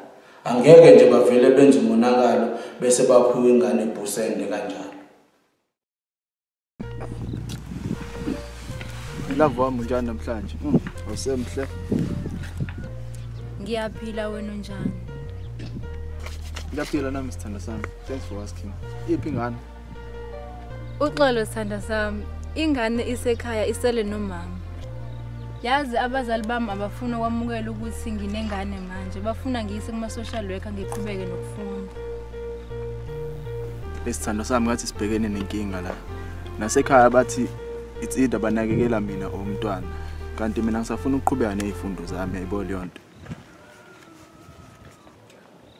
angeke nje bavele benze umonakalo bese baphiwa ingane ebhusende kanjalo Love wami unjani namhlanje? Mm, Awusemhle. Ngiyaphila wena unjani? Ngiyaphila nami sithanda sami. Thanks for asking. Iphi ingane? Uxolo sithanda sami, ingane isekhaya isele nomama. Yazi abazali bami abafuna ukwamukela ukuthi nginengane manje, bafuna ngiyise kuma social worker ngiqhubeke nokufunda. Lesithando sami ngathi sibhekene nenkinga la. Nasekhaya bathi it's either banakekela mina or umntwana. Kanti mina ngisafuna ukuqhubeka nezifundo zami yayibo leyo nto.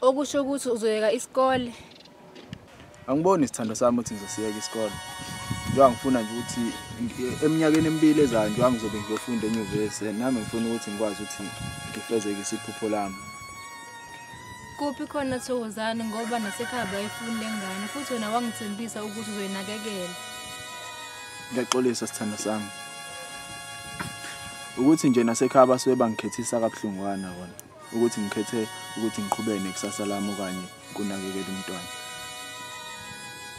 Okusho ukuthi uzoyeka isikole. angiboni isithando sami ukuthi ngizosiyeka isikole njengoba ngifuna nje ukuthi ngi- eminyakeni emibili ezayo njengoba ngizobe ngiyofunda enyuvesi and nami ngifuna ukuthi ngikwazi ukuthi ngifezekise iphupho lami. Kuphi khona thokozane ngoba nasekhaya bayifuni le ngane futhi wena wangithembisa ukuthi uzoyinakekela? Ngiyaxolisa sithando sami. Ukuthi nje nasekhaya basuke bangikhethisa kabuhlungwana kona ukuthi ngikhethe ukuthi ngiqhubeke nekusasa lami okanye kunakekela umntwana.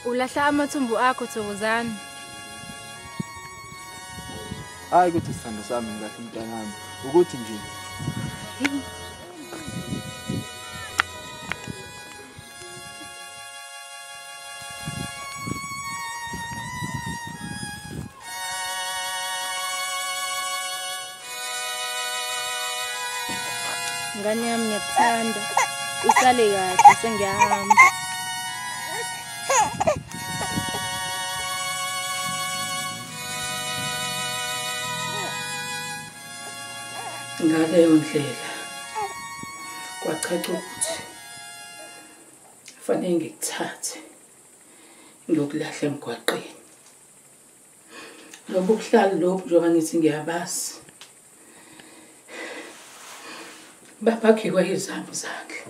Ulahla amathumbu akho thokozane hayi ukuthi sithando sami ngilahle umntwana wami ukuthi nje. Ngane yami ngiyakuthanda. Usale kahle sengiyahamba. Ngaleyo ndlela kwacaca ukuthi fanele ngikuthathe ngiyokulahla emgwaqeni. Lobu buhlali lobu njengoba ngithi ngiyabazi babakhiwa izami zakhe.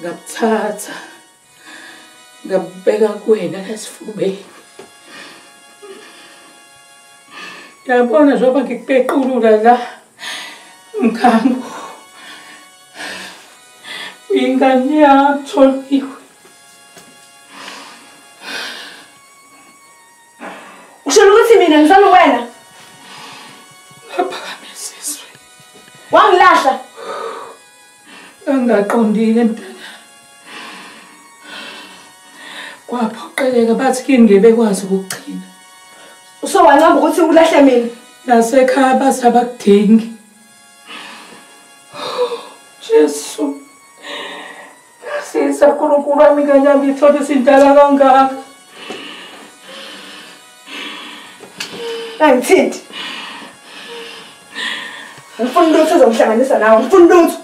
Ngabuthatha ngabubeka kuwena esifubeni yabona njengoba ngikupequlula la mkhango ingane yami tholiwe Usho ukuthi mina ngifana wena. Ngaphakamesizwe. Wangilahla. angaqondile mntana kwaphoqeleka bathi kini ngebekwazi ukugcina Usowancamba ukuthi ulahle mina. nasekhaya bathi abakudingi jesu ngasiza nkulunkulu wami ingane yami ithole isindala kangaka Angithinti. Ngifuna lutho ozongihlanganisa nawe. Ngifuna lutho.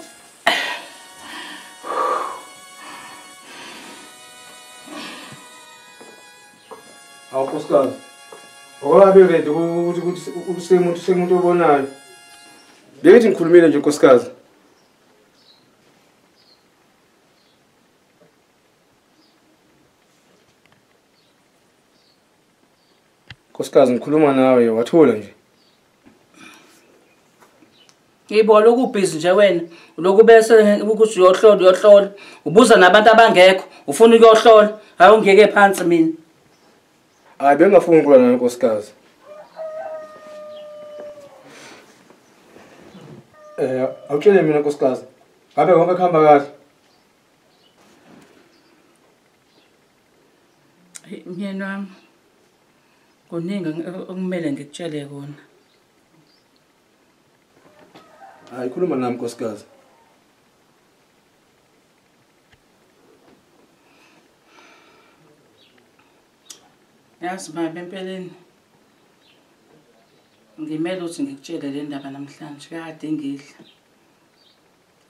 Hawu nkosikazi. Ngoba ready ukuthi semuntu semuntu obonayo. Bengithi ngikhulumile nje nkosikazi. Nkosikazi ngikhuluma nawe wathula nje. Yibo lokhu busy nje wena lokhu bese ukuthi uyohlola uyohlola ubuza nabantu abangekho ufuna ukuyohlola hayi ungeke phansi mina Hayi bengingafuni ukuqala nawe nkosikazi. Eh awutshele mina nkosikazi. Ngabe konke kuhamba kahle? myeni wami kuningi okumele ngikutshele kona Hayi khuluma nami nkosikazi. Yazi baba empeleni ngimele ukuthi ngikutshele le ndaba namhlanje kade ngidla.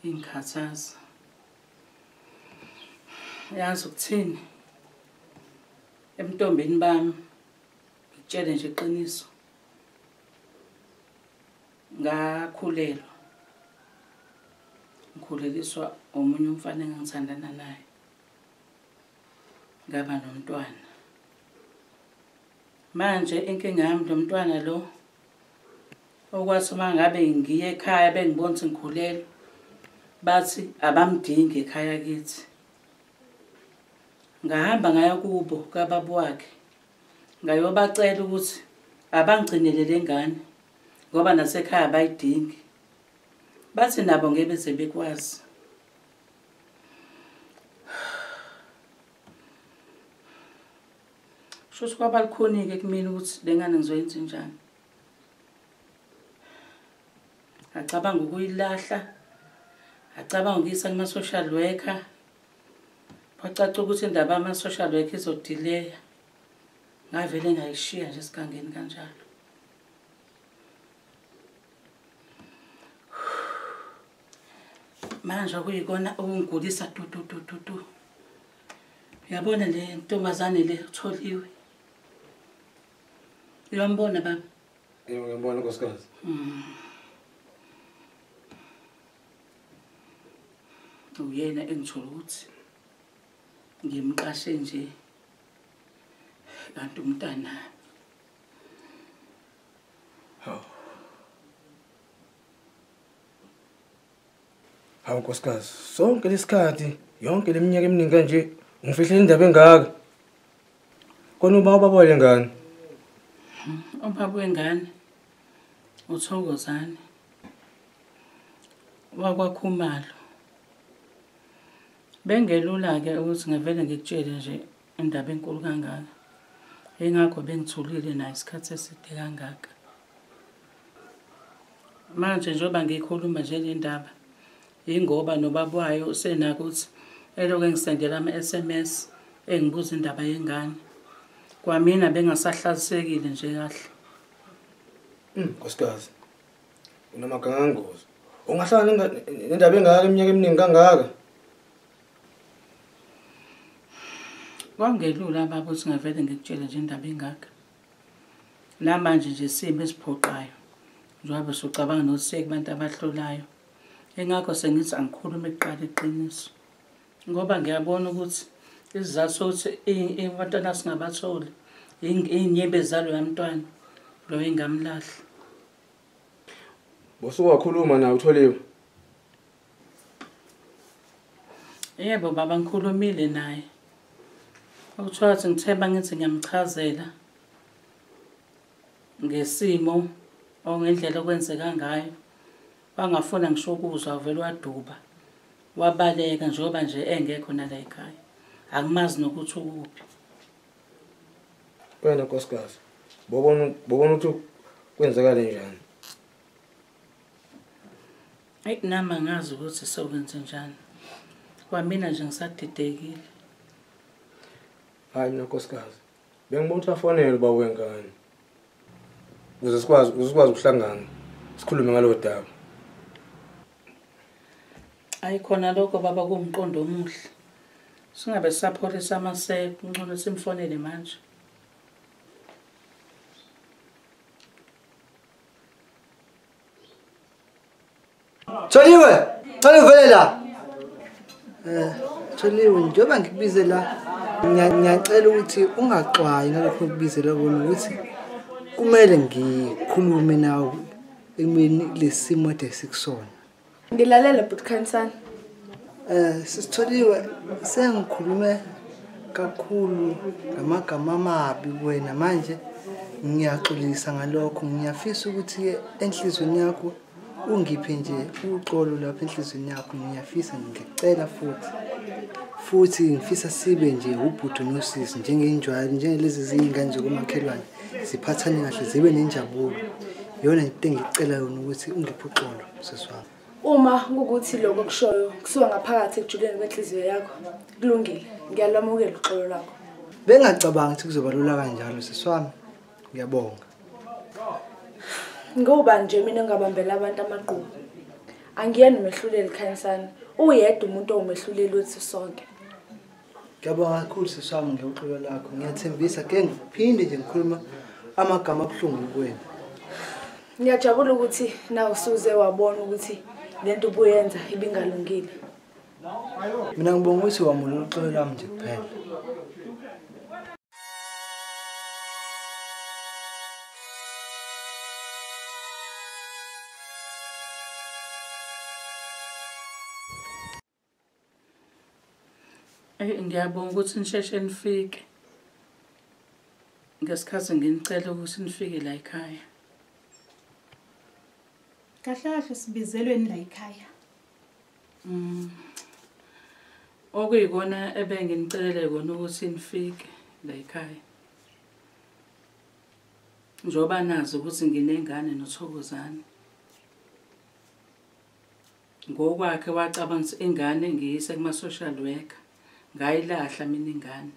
Ingikhathaza. Yazi ukuthini? Emntombeni bami ngikutshele nje iqiniso. Ngakhulelwa. Ngikhuleliswa omunye umfana engangithandana naye. Ngaba nomntwana. Manje inkinga yami lo mntwana lo okwathi uma ngabe ngiye ekhaya bengibona ukuthi ngikhulelwe bathi abamdingi ekhaya kithi. Ngahamba ngaya kubo kababa wakhe ngayobacela ukuthi abangigcinele le ngane ngoba nasekhaya bayidingi. Bathi nabo ngeke beze bekwazi. Shuthi kwaba likhonike kumina ukuthi lengane ngizoyenza njani. Ngacabanga ukuyilahla. Ngacabanga ukuyisa kuma social worker. Kwacaca ukuthi indaba ama social worker izodileya. Ngavele ngayishiya nje esigangeni kanjalo. Manje kuyikona ukungigulisa tu tu tu tu tu. Uyabona le ntombazane le utholiwe. Uyambona baba? Yebo ngiyambona nkosikazi. Mm. Uyena engithola ukuthi ngimqashe nje kanti umntana Hawu. Hawu nkosikazi, sonke lesikhathi yonke leminyaka eminingi kanje ungifihle indaba engaka. Kona uba ubabole ngani? Ubaba wengane uthokozane wakwakhumalo. Bengelula-ke ukuthi ngavele ngikutshele nje indaba enkulu kangaka. Ingakho bengithulile naye isikhathi eside kangaka. Manje njengoba ngiyikhuluma nje le ndaba yingoba nobaba wayo usenako ukuthi elokhu engisendela ama-s_m_s engibuza indaba yengane. Kwamina bengasahlalisekile nje kahle Nkosikazi. Unamaganga angozi. Ungahlala nendaba engaka iminyaka eminingi kangaka. kwangelula baba ukuthi ngavele ngikutshele nje indaba engaka namanje nje simo esiphoqayo njengoba sucabanga nokusiyeka kubantu abahlolayo engakho sengithi angikhulume kuqala iqiniso ngoba ngiyabona ukuthi isizathu sokuthi abantwana singabatholi iy'nyembe ezalo yamntwana loyo engamlahla Bosuke wakhuluma nawe utholiwe. yebo baba ngikhulumile naye. Okuthiwa ukuthi ngithemba ngithi ngiyamchazela ngesimo ongendlela okwenzeka ngayo. Wangafuna ngisho ukuzwa vele waduba. Wabaleka njengoba nje engekho nala ekhaya. Akumazi nokuthi ukuphi Wena nkosikazi. Bobona bobona ukuthi kwenzekale njani. eyi nami angazi ukuthi sokwenze njani kwamina nje ngisadidekile Hayi mina nkosikazi. Bengibona ukuthi afonele baba wengane. Ukuze sikwazi ukuze sikwazi ukuhlangana. Sikhulume ngalo daba. ayikhona lokho baba kuwumqondo omuhle singabe sisapholisa amaseko ngcono simfonele manje Tholiwe, cela uvele la. Eh, Tholiwe njengoba ngikubize la ngiya- ngiyacela ukuthi ungaxwayi ngalokho ngikubizela kona ukuthi kumele ngikhulume nawe ekumeni lesimo ade sikusona. Ngilalela but Khansani. Eh sisitholiwe sengikhulume kakhulu ngamagama amabi kuwena manje. Ngiyaxolisa ngalokho ngiyafisa ukuthi ke enhlizweni yakho ungiphe nje uxolo lapha enhlizweni yakho. Ngiyafisa ngicela futhi futhi ngifisa sibe nje ubhudo nosisi njengenjwayelo njengalezi zingane zokumakhelwane ziphathane kahle zibe nenjabulo. Iyona into engicela yona ukuthi ungiphe uxolo seswami Uma kukuthi lokho kushoyo kusuka ngaphakathi ekujuleni kwenhliziyo yakho kulungile. Ngiyalwamukela uxolo lwakho. Bengacabangi ukuthi kuzoba lula kanjalo siswami ngiyabonga. Ngoba nje mina ngingabambela abantu amaqhubu? Angiyena umehluleli Khansani uyedwa umuntu owumehluleli wethu sonke. Ngiyabonga kakhulu siswami ngeuxolo lakho ngiyathembisa ke ngiphinde nje ngikhuluma amagama abuhlungu kuwena ngiyajabula ukuthi nawe usuze wabona ukuthi lento ubuyenza ibingalungile. Mina ngibonga ukuthi wamula uxolo lami nje kuphela. Eyi ngiyabonga ukuthi nisheshe nifike. Ngesikhathi nginicela ukuthi nifike la ekhaya kahle kahle sibizelweni la ekhaya. Mm. okuyikona ebenginicelele kona ukuthi nifike la ekhaya. Njengoba nazi ukuthi nginengane nothokozane. Ngokwakhe wacabanga ukuthi ingane ngiyise kuma-social worker ngayilahla mina ingane.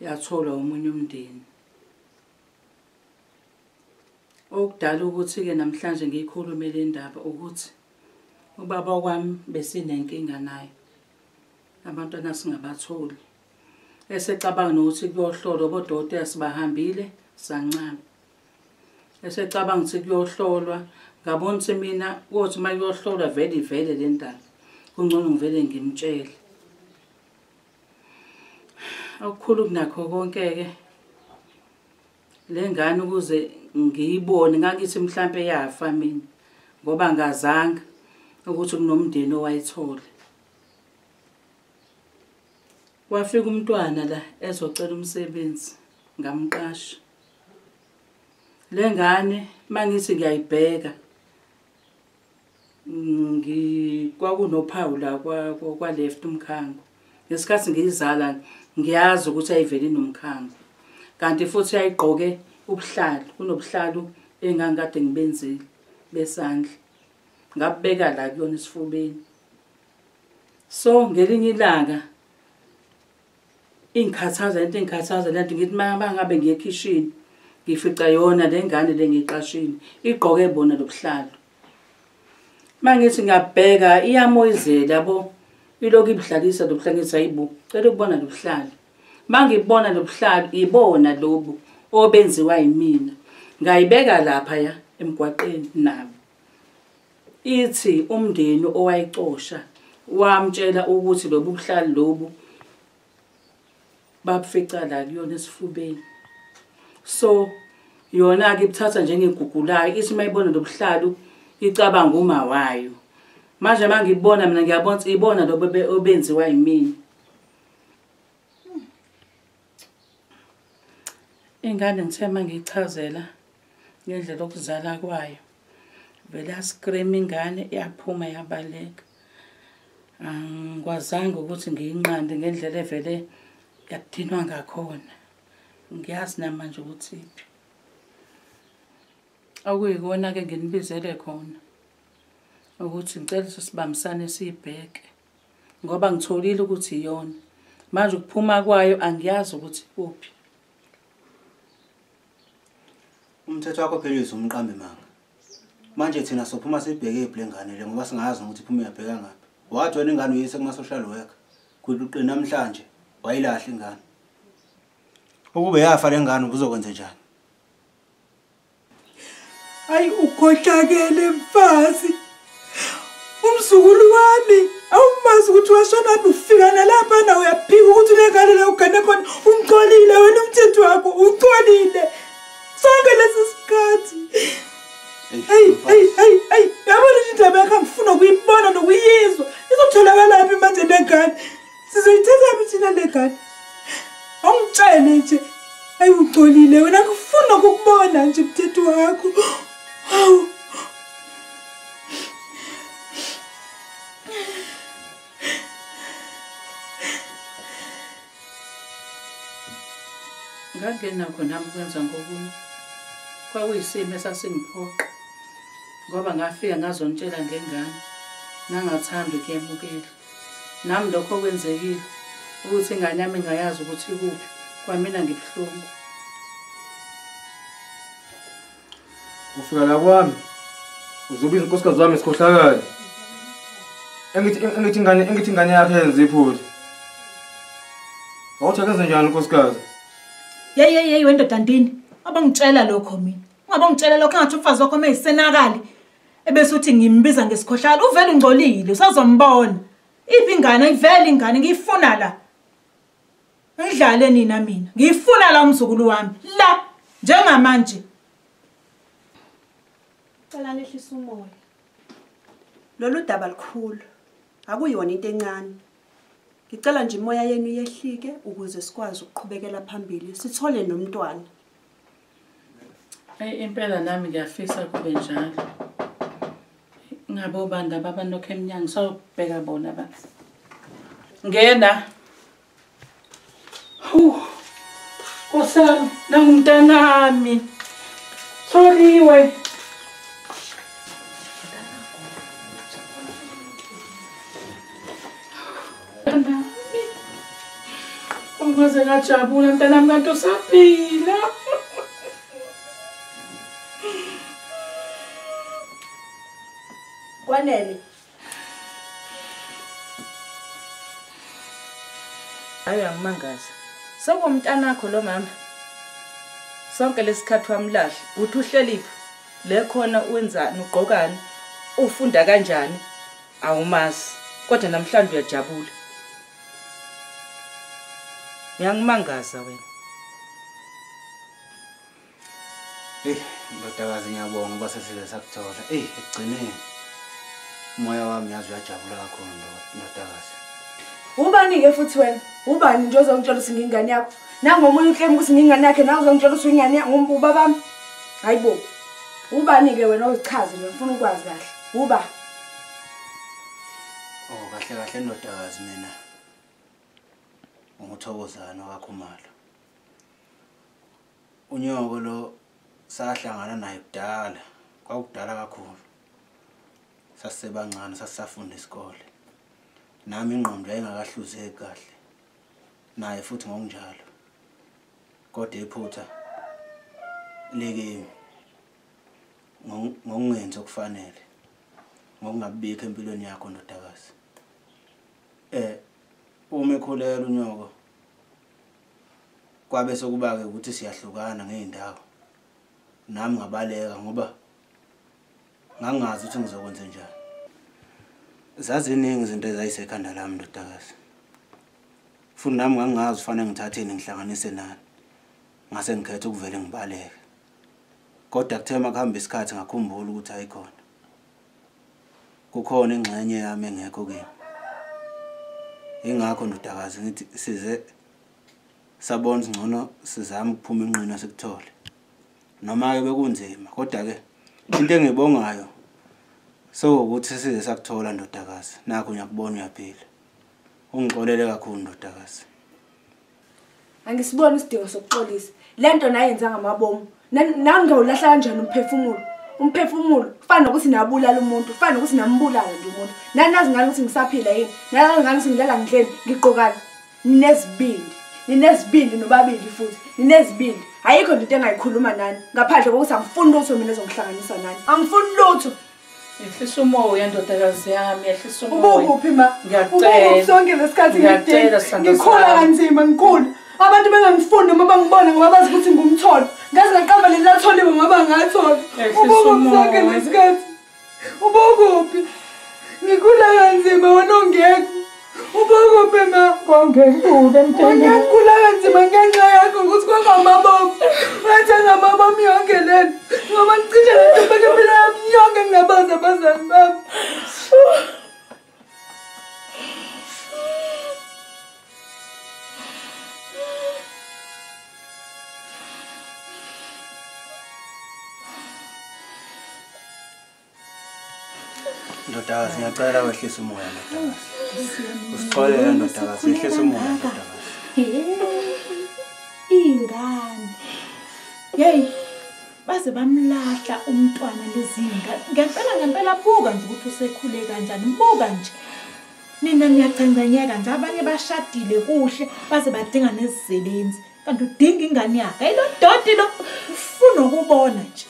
Yatholwa omunye umndeni. Okudala ukuthi-ke namhlanje ngiyikhulume le ndaba ukuthi ubaba kwami besinenkinga naye. Abantwana singabatholi. Esecabanga nokuthi kuyohlolwa bodokotela sibahambile sancama esecabanga ukuthi kuyohlolwa ngabona ukuthi mina kothi uma kuyohlolwa vele ivele le ndaba kungcono ngivele ngimtshele. Okukhulu kunakho konke-ke le ngane ukuze ngiyibone ngakithi mhlampe yafa mina ngoba ngazanga ukuthi kunomndeni owayithole kwafika umntwana la ezocela umsebenzi ngamqasha le ngane mangithi ngiyayibheka ngi- kwakunophawu la kwa- kwa-left umkhango. Ngesikhathi ngiyizala ngiyazi ukuthi ayivele inomkhango. Kanti futhi yayigqoke ubuhlalu kunobuhlalu engangikade ngibenzile besandla. Ngabubeka la kuyona esifubeni. So ngelinye ilanga ingikhathaza into engikhathaza lento ngithi uma ngabe ngiye ekhishini ngifica yona le ngane le ngiyiqashini igqoke bona lobuhlalu mangithi ngiyabheka iyamoyizela yabo ilokhu ibudlalisa lobuhlalu ngithi hayibo cela ukubona lobuhlalu mangibona lobuhlalu ibona lobu. Obenziwa yimina. Ngayibeka lapha ya emgwaqeni nabo ithi umndeni owayicosha wamtshela ukuthi lobu buhlalu lobu babufica la kuyona esifubeni. So yona-ke ibuthatha njengegugulayo. Ithi uma ibona lo buhlalu icabanga uma wayo. Manje uma ngibona mina ngiyabona ibona lobo be- obenziwa yimina. Ingane ngithe uma ngiyichazela ngendlela okuzala kwayo vele yaskrima ingane yaphuma yabaleka. Angikwazanga ukuthi ngiyinqande ngendlela evele yakudinwa ngakhona. Ngiyazi namanje ukuthi iphi okuyikona-ke nginibizele khona ukuthi ngicela sibambisane siyibheke ngoba ngitholile ukuthi iyona. Manje ukuphuma kwayo angiyazi ukuthi kuphi umthetho wakho phelisa umqambi manga. Manje thina sophuma sibheke iphi le ngane le ngoba singazi ukuthi iphume yabheka ngaphi. Wathi wena ingane uyise kuma-social worker. Kuthi uqini namhlanje wayilahla ingane. Ukube yafa le ngane ubuzokwenza njani? Hayi ukhohlakele mfazi. Umzukulu wami awumazi ukuthi washonaphi ufika nalapha na uyaphika ukuthi le ngane la ugane khona ungcolile wena umthetho wakho ungcolile sonke lesi sikhathi hayi hayi hayi hayi yabona nje indaba yakho angifuna ukuyibona nokuyizwa. Izotholakala manje le ngane sizoyithathaphi thina le ngane awungitshele nje. Hayi ungcolile. Wena ngifuna ukukubona nje umthetho wakho. Hawu. Ngangenakho nami ukwenza ngokunye kwakuyisimo esasingiphoqa ngoba ngafika ngazontshela ngengane nangathanda ukuyemukela. Nami lokho kwenzekile ukuthi ingane yami ingayazi ukuthi ikuphi kwamina ngibuhlungu ufika la kwami uzobiza unkosikazi wami isikhohlakala engithi engithi ingane engithi ingane yakhe yenza iphutha. Awuthi akenze njani unkosikazi? Yeyi yeyi yeyi wendoda ntini abangitshela lokho mina. Ungabangitshela lokho engathi umfazi wakho uma eyisenakali ebese uthi ngimbiza ngesikhohlala uvele ungcolile usazombona. Iphi ingane? Ivele ingane ngiyifuna la. Ngidlale nina mina. Ngiyifuna la umzukulu wami. La njengamanje. Cela nehlisa umoya. Lolu daba lukhulu akuyona into encane. Ngicela nje imoya yenu yehlike ukuze sikwazi ukuqhubekela phambili. Sithole nomntwana. Eyi impela nami ngiyafisa kube njalo ngabe obani laba abanokho emnyango sawubheka bona ba ngena Hu, Nkosami, nangumntanami. Tholiwe. Mntanami. Ungaze ngajabula mntanami kanti usaphila. Kwanele Hayi angimangazi. sekuwumntanakho lo mama. Sonke lesikhathi wamlahla uthi uhleliphi? Le khona wenzani ugqokani ufunda kanjani? Awumazi kodwa namhlanje uyajabula. Ngiyangimangaza wena. Eyi ndodakazi ngiyabonga uba sesize sakuthola. Eyi ekugcineni. Umoya wami yazi uyajabula kakhulu ndo- ndodakazi. Ubani-ke futhi wena? Ubani nje ozongitshela ukuthi ngingane yakho? Nangomunye uhlemi ukuthi ngingane yakhe nawe uzongitshela ukuthi uyingane yakho ubabami hayi bo. Ubani-ke wena ozichaze nje ngifuna ukwazi kahle? Uba? Oh kahle kahle ndodakazi mina. Unguthokozana wakhumalo unyoko lo sahlangana naye kudala kwakudala kakhulu. Sasisebancane sasisafunda isikole. Nami ingqondo yayingakahluzeki kahle naye futhi ngokunjalo. Kodwa iphutha lekimi ngoku- ngokungenzi okufanele ngokungabikho empilweni yakho ndodakazi. Eh uma ekhulela unyoko kwabe sokuba-ke ukuthi siyahlukana ngey'ndawo. Nami ngabaleka ngoba ngangazi ukuthi ngizokwenza njani zaziningi izinto ezayisekhanda lami ndodakazi. Futhi nami ngangazi kufanele ngithatheni ngihlanganise nani. Ngase ngikhethe ukuvele ngibaleke. Kodwa kuthe uma kuhamba isikhathi ngakhumbula ukuthi ayikhona. Kukhona ingxenye yami engekho kimi ingakho ndodakazi ngithi size sabona ukuthi ngcono sizame ukuphuma inqina sikuthole. Noma-ke bekunzima kodwa-ke into engiyibongayo sewukuthi size sakuthola ndodakazi. Nakho ngiyakubona uyaphila. Ungixolele kakhulu ndodakazi. Angisiboni isidingo sokuxolisa. Le nto nayenza ngamabomu. Nangingawulahla kanjani umphefumulo? Umphefumulo kufana nokuthi nabulala umuntu kufana nokuthi nambulala nje umuntu. Nanazi ngani ukuthi ngisaphila yini? Nanazi ngani ukuthi ngilala ngidleni ngigqokani ninezibindi. Ninezibindi nobabili futhi. Ninezibindi. Ayikho nto into engayikhuluma nani. Ngaphandle kokuthi angifuni lutho mina ezongihlanganisa nani. Angifuni lutho. Yehlisa umoya ndodakazi yami yehlisa umoya. Ubukuphi ma? Ngiyacela. ubukuphi sonke lesikhathi Ngiyacela, sithandwa ngikhula sami. kanzima ngikhula. Abantu bengangifundi noma bangibone ngoba bazi ukuthi ngumtholo ngaze ngaqamba leli latholiwe ngoba ngathola Yehlisa ubukuphi sonke umoya. lesikhathi ubukuphi ngikhula kanzima wena ongekho. Ubukuphi ma kongekule ngiyakhula kanzima ngenxa yakho ukuthi kwangamabomu wathenga amabomu yonke lento ngoba ngicishe lentobeke impilo yami yonke nginabaza abazali bami. Ndodakazi ngiyacela wehlisa umoya ndodakazi. Usixolele ndodakazi yehlisa umoya ndodakazi. Iy'ngane yeyi baze bamlahla umntwana lezingane ngempela ngempela buka nje ukuthi usekhule kanjani buka nje. Nina niyachengcenyeka nje abanye bashadile kuhle baze badinga nezisebenzi. Kanti udinga ingane yakhe. Ayilo dodi lo ufuna ukubona nje.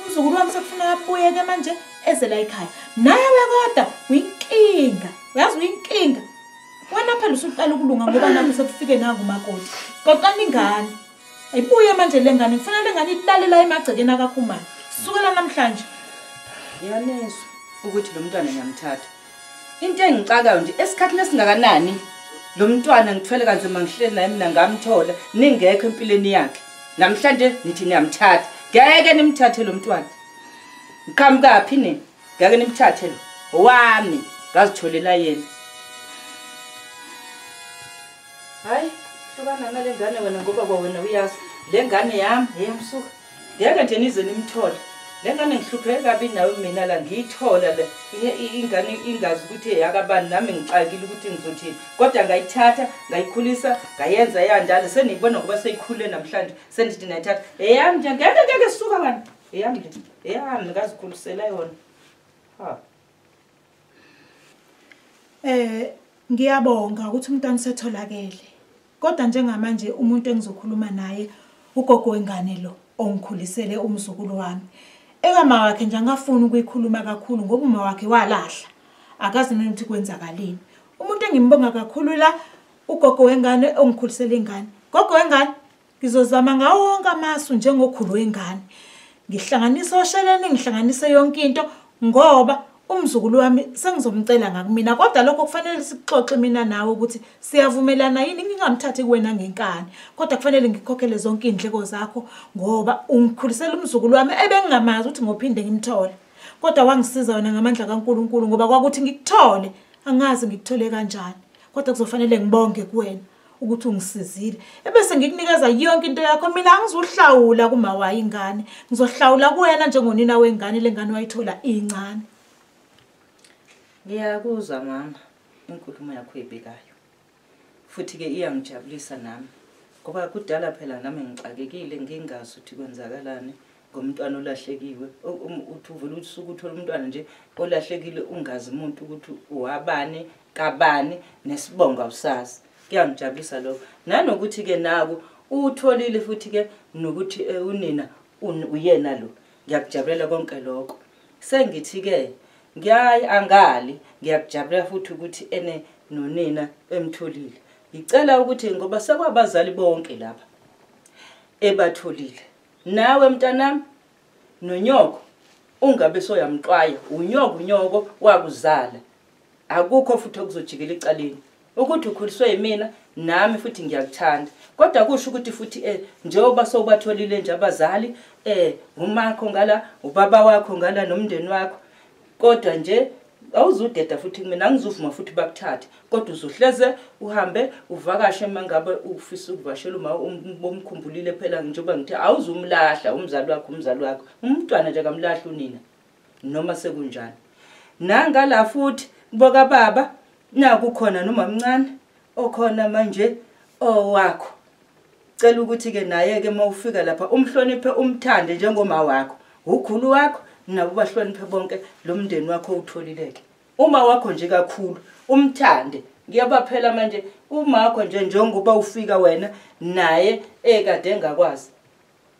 Umzukulu wami sekufuna abuyeke manje eze la ekhaya. Nawe kodwa uyinkinga. Uyazi uyinkinga? Wena phela usuqala ukulunga ngoba nakho sekufike nangumakoti qoqani ingane. Ayibuye manje le ngane kufanele ngane ilale la emagcekeni akakhumani sukela namhlanje. Ngiyanezwa ukuthi lo mntwana ngiyamthatha. Into engicakayo nje esikhathini esingakanani lo mntwana ngithwele kanzima ngihleli naye mina ngamthola ningekho empilweni yakhe. Namhlanje nithi niyamthatha. Ngeke nimthathe lo mntwana ngiqhamukaphi nini? Ngeke nimthathe lo. Wami ngazitholela yena. Hayi hlukana nale ngane wena ngoba kwawena uyazi. Le ngane yami eyamsuka ngeke nje nize nimthole. Le ngane ngihlupheke kabi nawe mina la ngiyithola le. Ingane ingazi ukuthi eyakabani nami ngixakile ukuthi ngizothini. Kodwa ngayithatha ngayikhulisa ngayenza yanjalo seniyibona ngoba seyikhule namhlanje. Sendithi nayithatha eyami nje ngeke ngeke sisuka kani eyami nje eyami ngazikhulisela yona ha Eh ngiyabonga ukuthi umntwana usetholakele. Kodwa njengamanje umuntu engizokhuluma naye ugogo wengane lo ongikhulisele umzukulu wami. Ekama wakhe nje angafuni ukuyikhuluma kakhulu ngoba uma wakhe walahla. Akazi nokuthi kwenzakaleni. Umuntu engimbonga kakhulu la ugogo wengane ongikhulisele ingane. gogo wengane ngizozama ngawo wonke amasu njengokhulu wengane ngihlanganise osheleni ngihlanganise yonke into ngoba umzukulu wami sengizomcela ngakumina kodwa lokho kufanele sikuxoxe mina nawe ukuthi siyavumelana yini? Ngingamthathi kuwena ngenkani. Kodwa kufanele ngikhokhele zonke iy'ndleko zakho ngoba ungikhulisela umzukulu wami ebengingamazi ukuthi ngophinde ngimthole. Kodwa wangisiza wena ngamandla kankulunkulu ngoba kwakuthi ngikuthole angazi ngikuthole kanjani. Kodwa kuzofanele ngibonge kuwena. Ukuthi ungisizile. Ebese ngikunikeza yonke into yakho. Mina angizuhlawula kuma wayo ingane ngizohlawula kuwena njengonina wengane le ngane wayithola incane. Ngiyakuzwa mama. Inkulumo yakho ebekayo futhi-ke iyangijabulisa nami. Ngoba kudala phela nami ngixakekile ngingazi ukuthi kwenzakalani ngomntwana olahlekiwe. Uthi uvele usuke uthole umntwana nje olahlekile ungazi umuntu ukuthi uwabani kabani nesibongo awusazi. Kuyangijabulisa lokho. Nanokuthi-ke nako uwutholile futhi-ke nokuthi eh, unina un- uyena lo. Ngiyakujabulela konke lokho. Sengithi-ke ngiyayi angali. Ngiyakujabulela futhi ukuthi ene nonina emtholile. Ngicela ukuthi ngoba sekwabazali bonke lapha ebatholile nawe mntanami nonyoko ungabe soyamxwaya unyoko unyoko wakuzala. Akukho futhi okuzojikela ecaleni ukuthi ukhuliswe yimina nami futhi ngiyakuthanda. Kodwa kusho ukuthi futhi eh njengoba sowubatholile nje abazali eh umakho ngala ubaba wakho ngala nomndeni wakho. Kodwa nje awuzudeda futhi kumina angizuvuma futhi bakuthathe. Kodwa uzohleze uhambe uvakashe mangabe ufisa ukuvashela uma um- bomkhumbulile phela njengoba ngithi awuzumlahla umzali wakho umzali wakho. Umntwana nje akamlahla unina noma sekunjani. Nangala futhi boka baba naku khona noma mncane okhona manje owakho. Cela ukuthi-ke naye-ke uma ufika lapha umhloniphe umthande njengoma wakho. Ukhulu wakho nabo bahloniphe bonke lo mndeni wakho owutholileke uma wakho nje kakhulu umthande. Ngiyabaphela manje uma wakho nje njengoba ufika wena naye ekade engakwazi.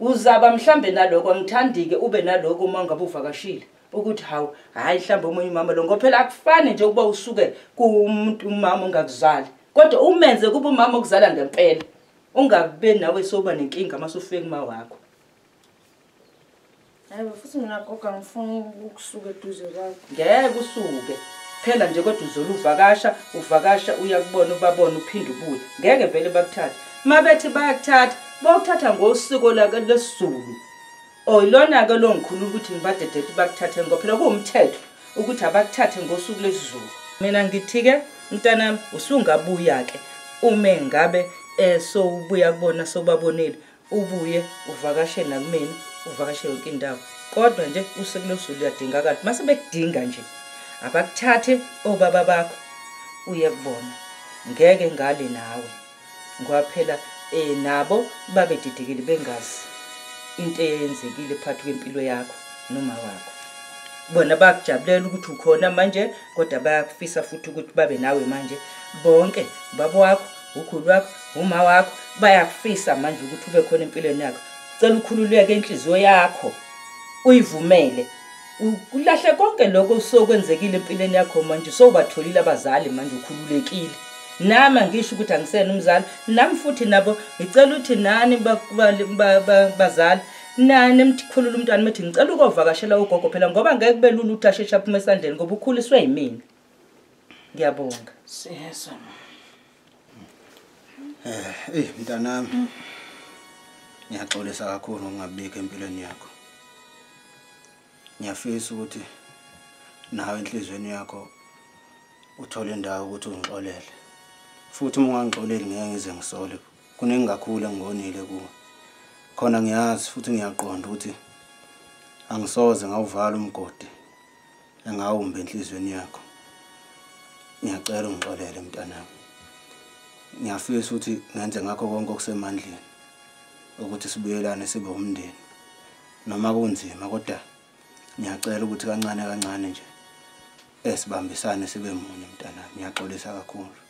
Uzaba mhlambe naloko angithandi-ke ube naloko uma ngabe uvakashile. Ukuthi hawu hhayi mhlawumbe omunye umama lo ngoba phela akufani nje ukuba usuke kumuntu umama ongakuzali. Kodwa umenze kube umama okuzala ngempela ungabe nawe soba nenkinga uma sufike kuma wakho hayi futhi mina gogo angifuni ukusuka eduze kwakho. Ngeke usuke. Phela nje kodwa uzola uvakasha uvakasha uyakubona ubabona uphinde ubuye. Ngeke vele bakuthathe. Uma bethi bayakuthatha bawuthatha ngosiko lake lesizulu or ilona-ke lo ngikhulula ukuthi ngibadedele bakuthathe ngoba phela kuwumthetho ukuthi abakuthathe ngosuku lesizulu mina ngithi-ke mntanami usungabuya-ke. Ume ngabe um sowubuya kubona sowubabonile ubuye uvakashe nakumina uvakashe yonke indawo. Kodwa nje usuku losulu uyadingakala mase bekudinga nje abakuthathe obaba bakho uye kubona. Ngeke ngale nawe ngoba phela um nabo babe didekile bengazi. Into eyenzekile phakathi kwempilo yakho noma wakho. Bona bayakujabulela ukuthi ukhona manje kodwa bayakufisa futhi ukuthi babe nawe manje. Bonke ubaba wakho ukhulu wakho uma wakho bayakufisa manje ukuthi ube khona empilweni yakho. Cela ukhululeke inhliziyo yakho uyivumele. U- ulahle konke lokho sokwenzekile empilweni yakho manje sowubatholile abazali manje ukhululekile. Nami angisho ukuthi angisena umzali nami futhi nabo ngicela ukuthi nani ba- ba- ba- ba- bazali nani mkhulula umntwana methi ngicela ukovakashela ugogo phela ngoba ngeke kube lula ukuthi asheshe aphume esandleni ngoba ukhuliswe yimina ngiyabonga siyezwa Eh, hey mntanami. Ngiyaxolisa kakhulu ngokungabikho empilweni yakho. Ngiyafisa ukuthi nawe enhlizweni yakho uthole indawo ukuthi ungixolele. Futhi uma ungangixoleli ngeke ngize ngisole. Kuningi kakhulu engibonile kuwe. Khona ngiyazi futhi ngiyaqonda ukuthi angisoze ngawuvala umgodi engawumbe enhlizweni yakho. Ngiyacela ungixolele mntanami. ngiyafisa ukuthi ngenze ngakho konke okusemandleni ukuthi sibuyelane sibe umndeni noma kunzima kodwa ngiyacela ukuthi kancane kancane nje esibambisane sibe munye mntanami ngiyaxolisa kakhulu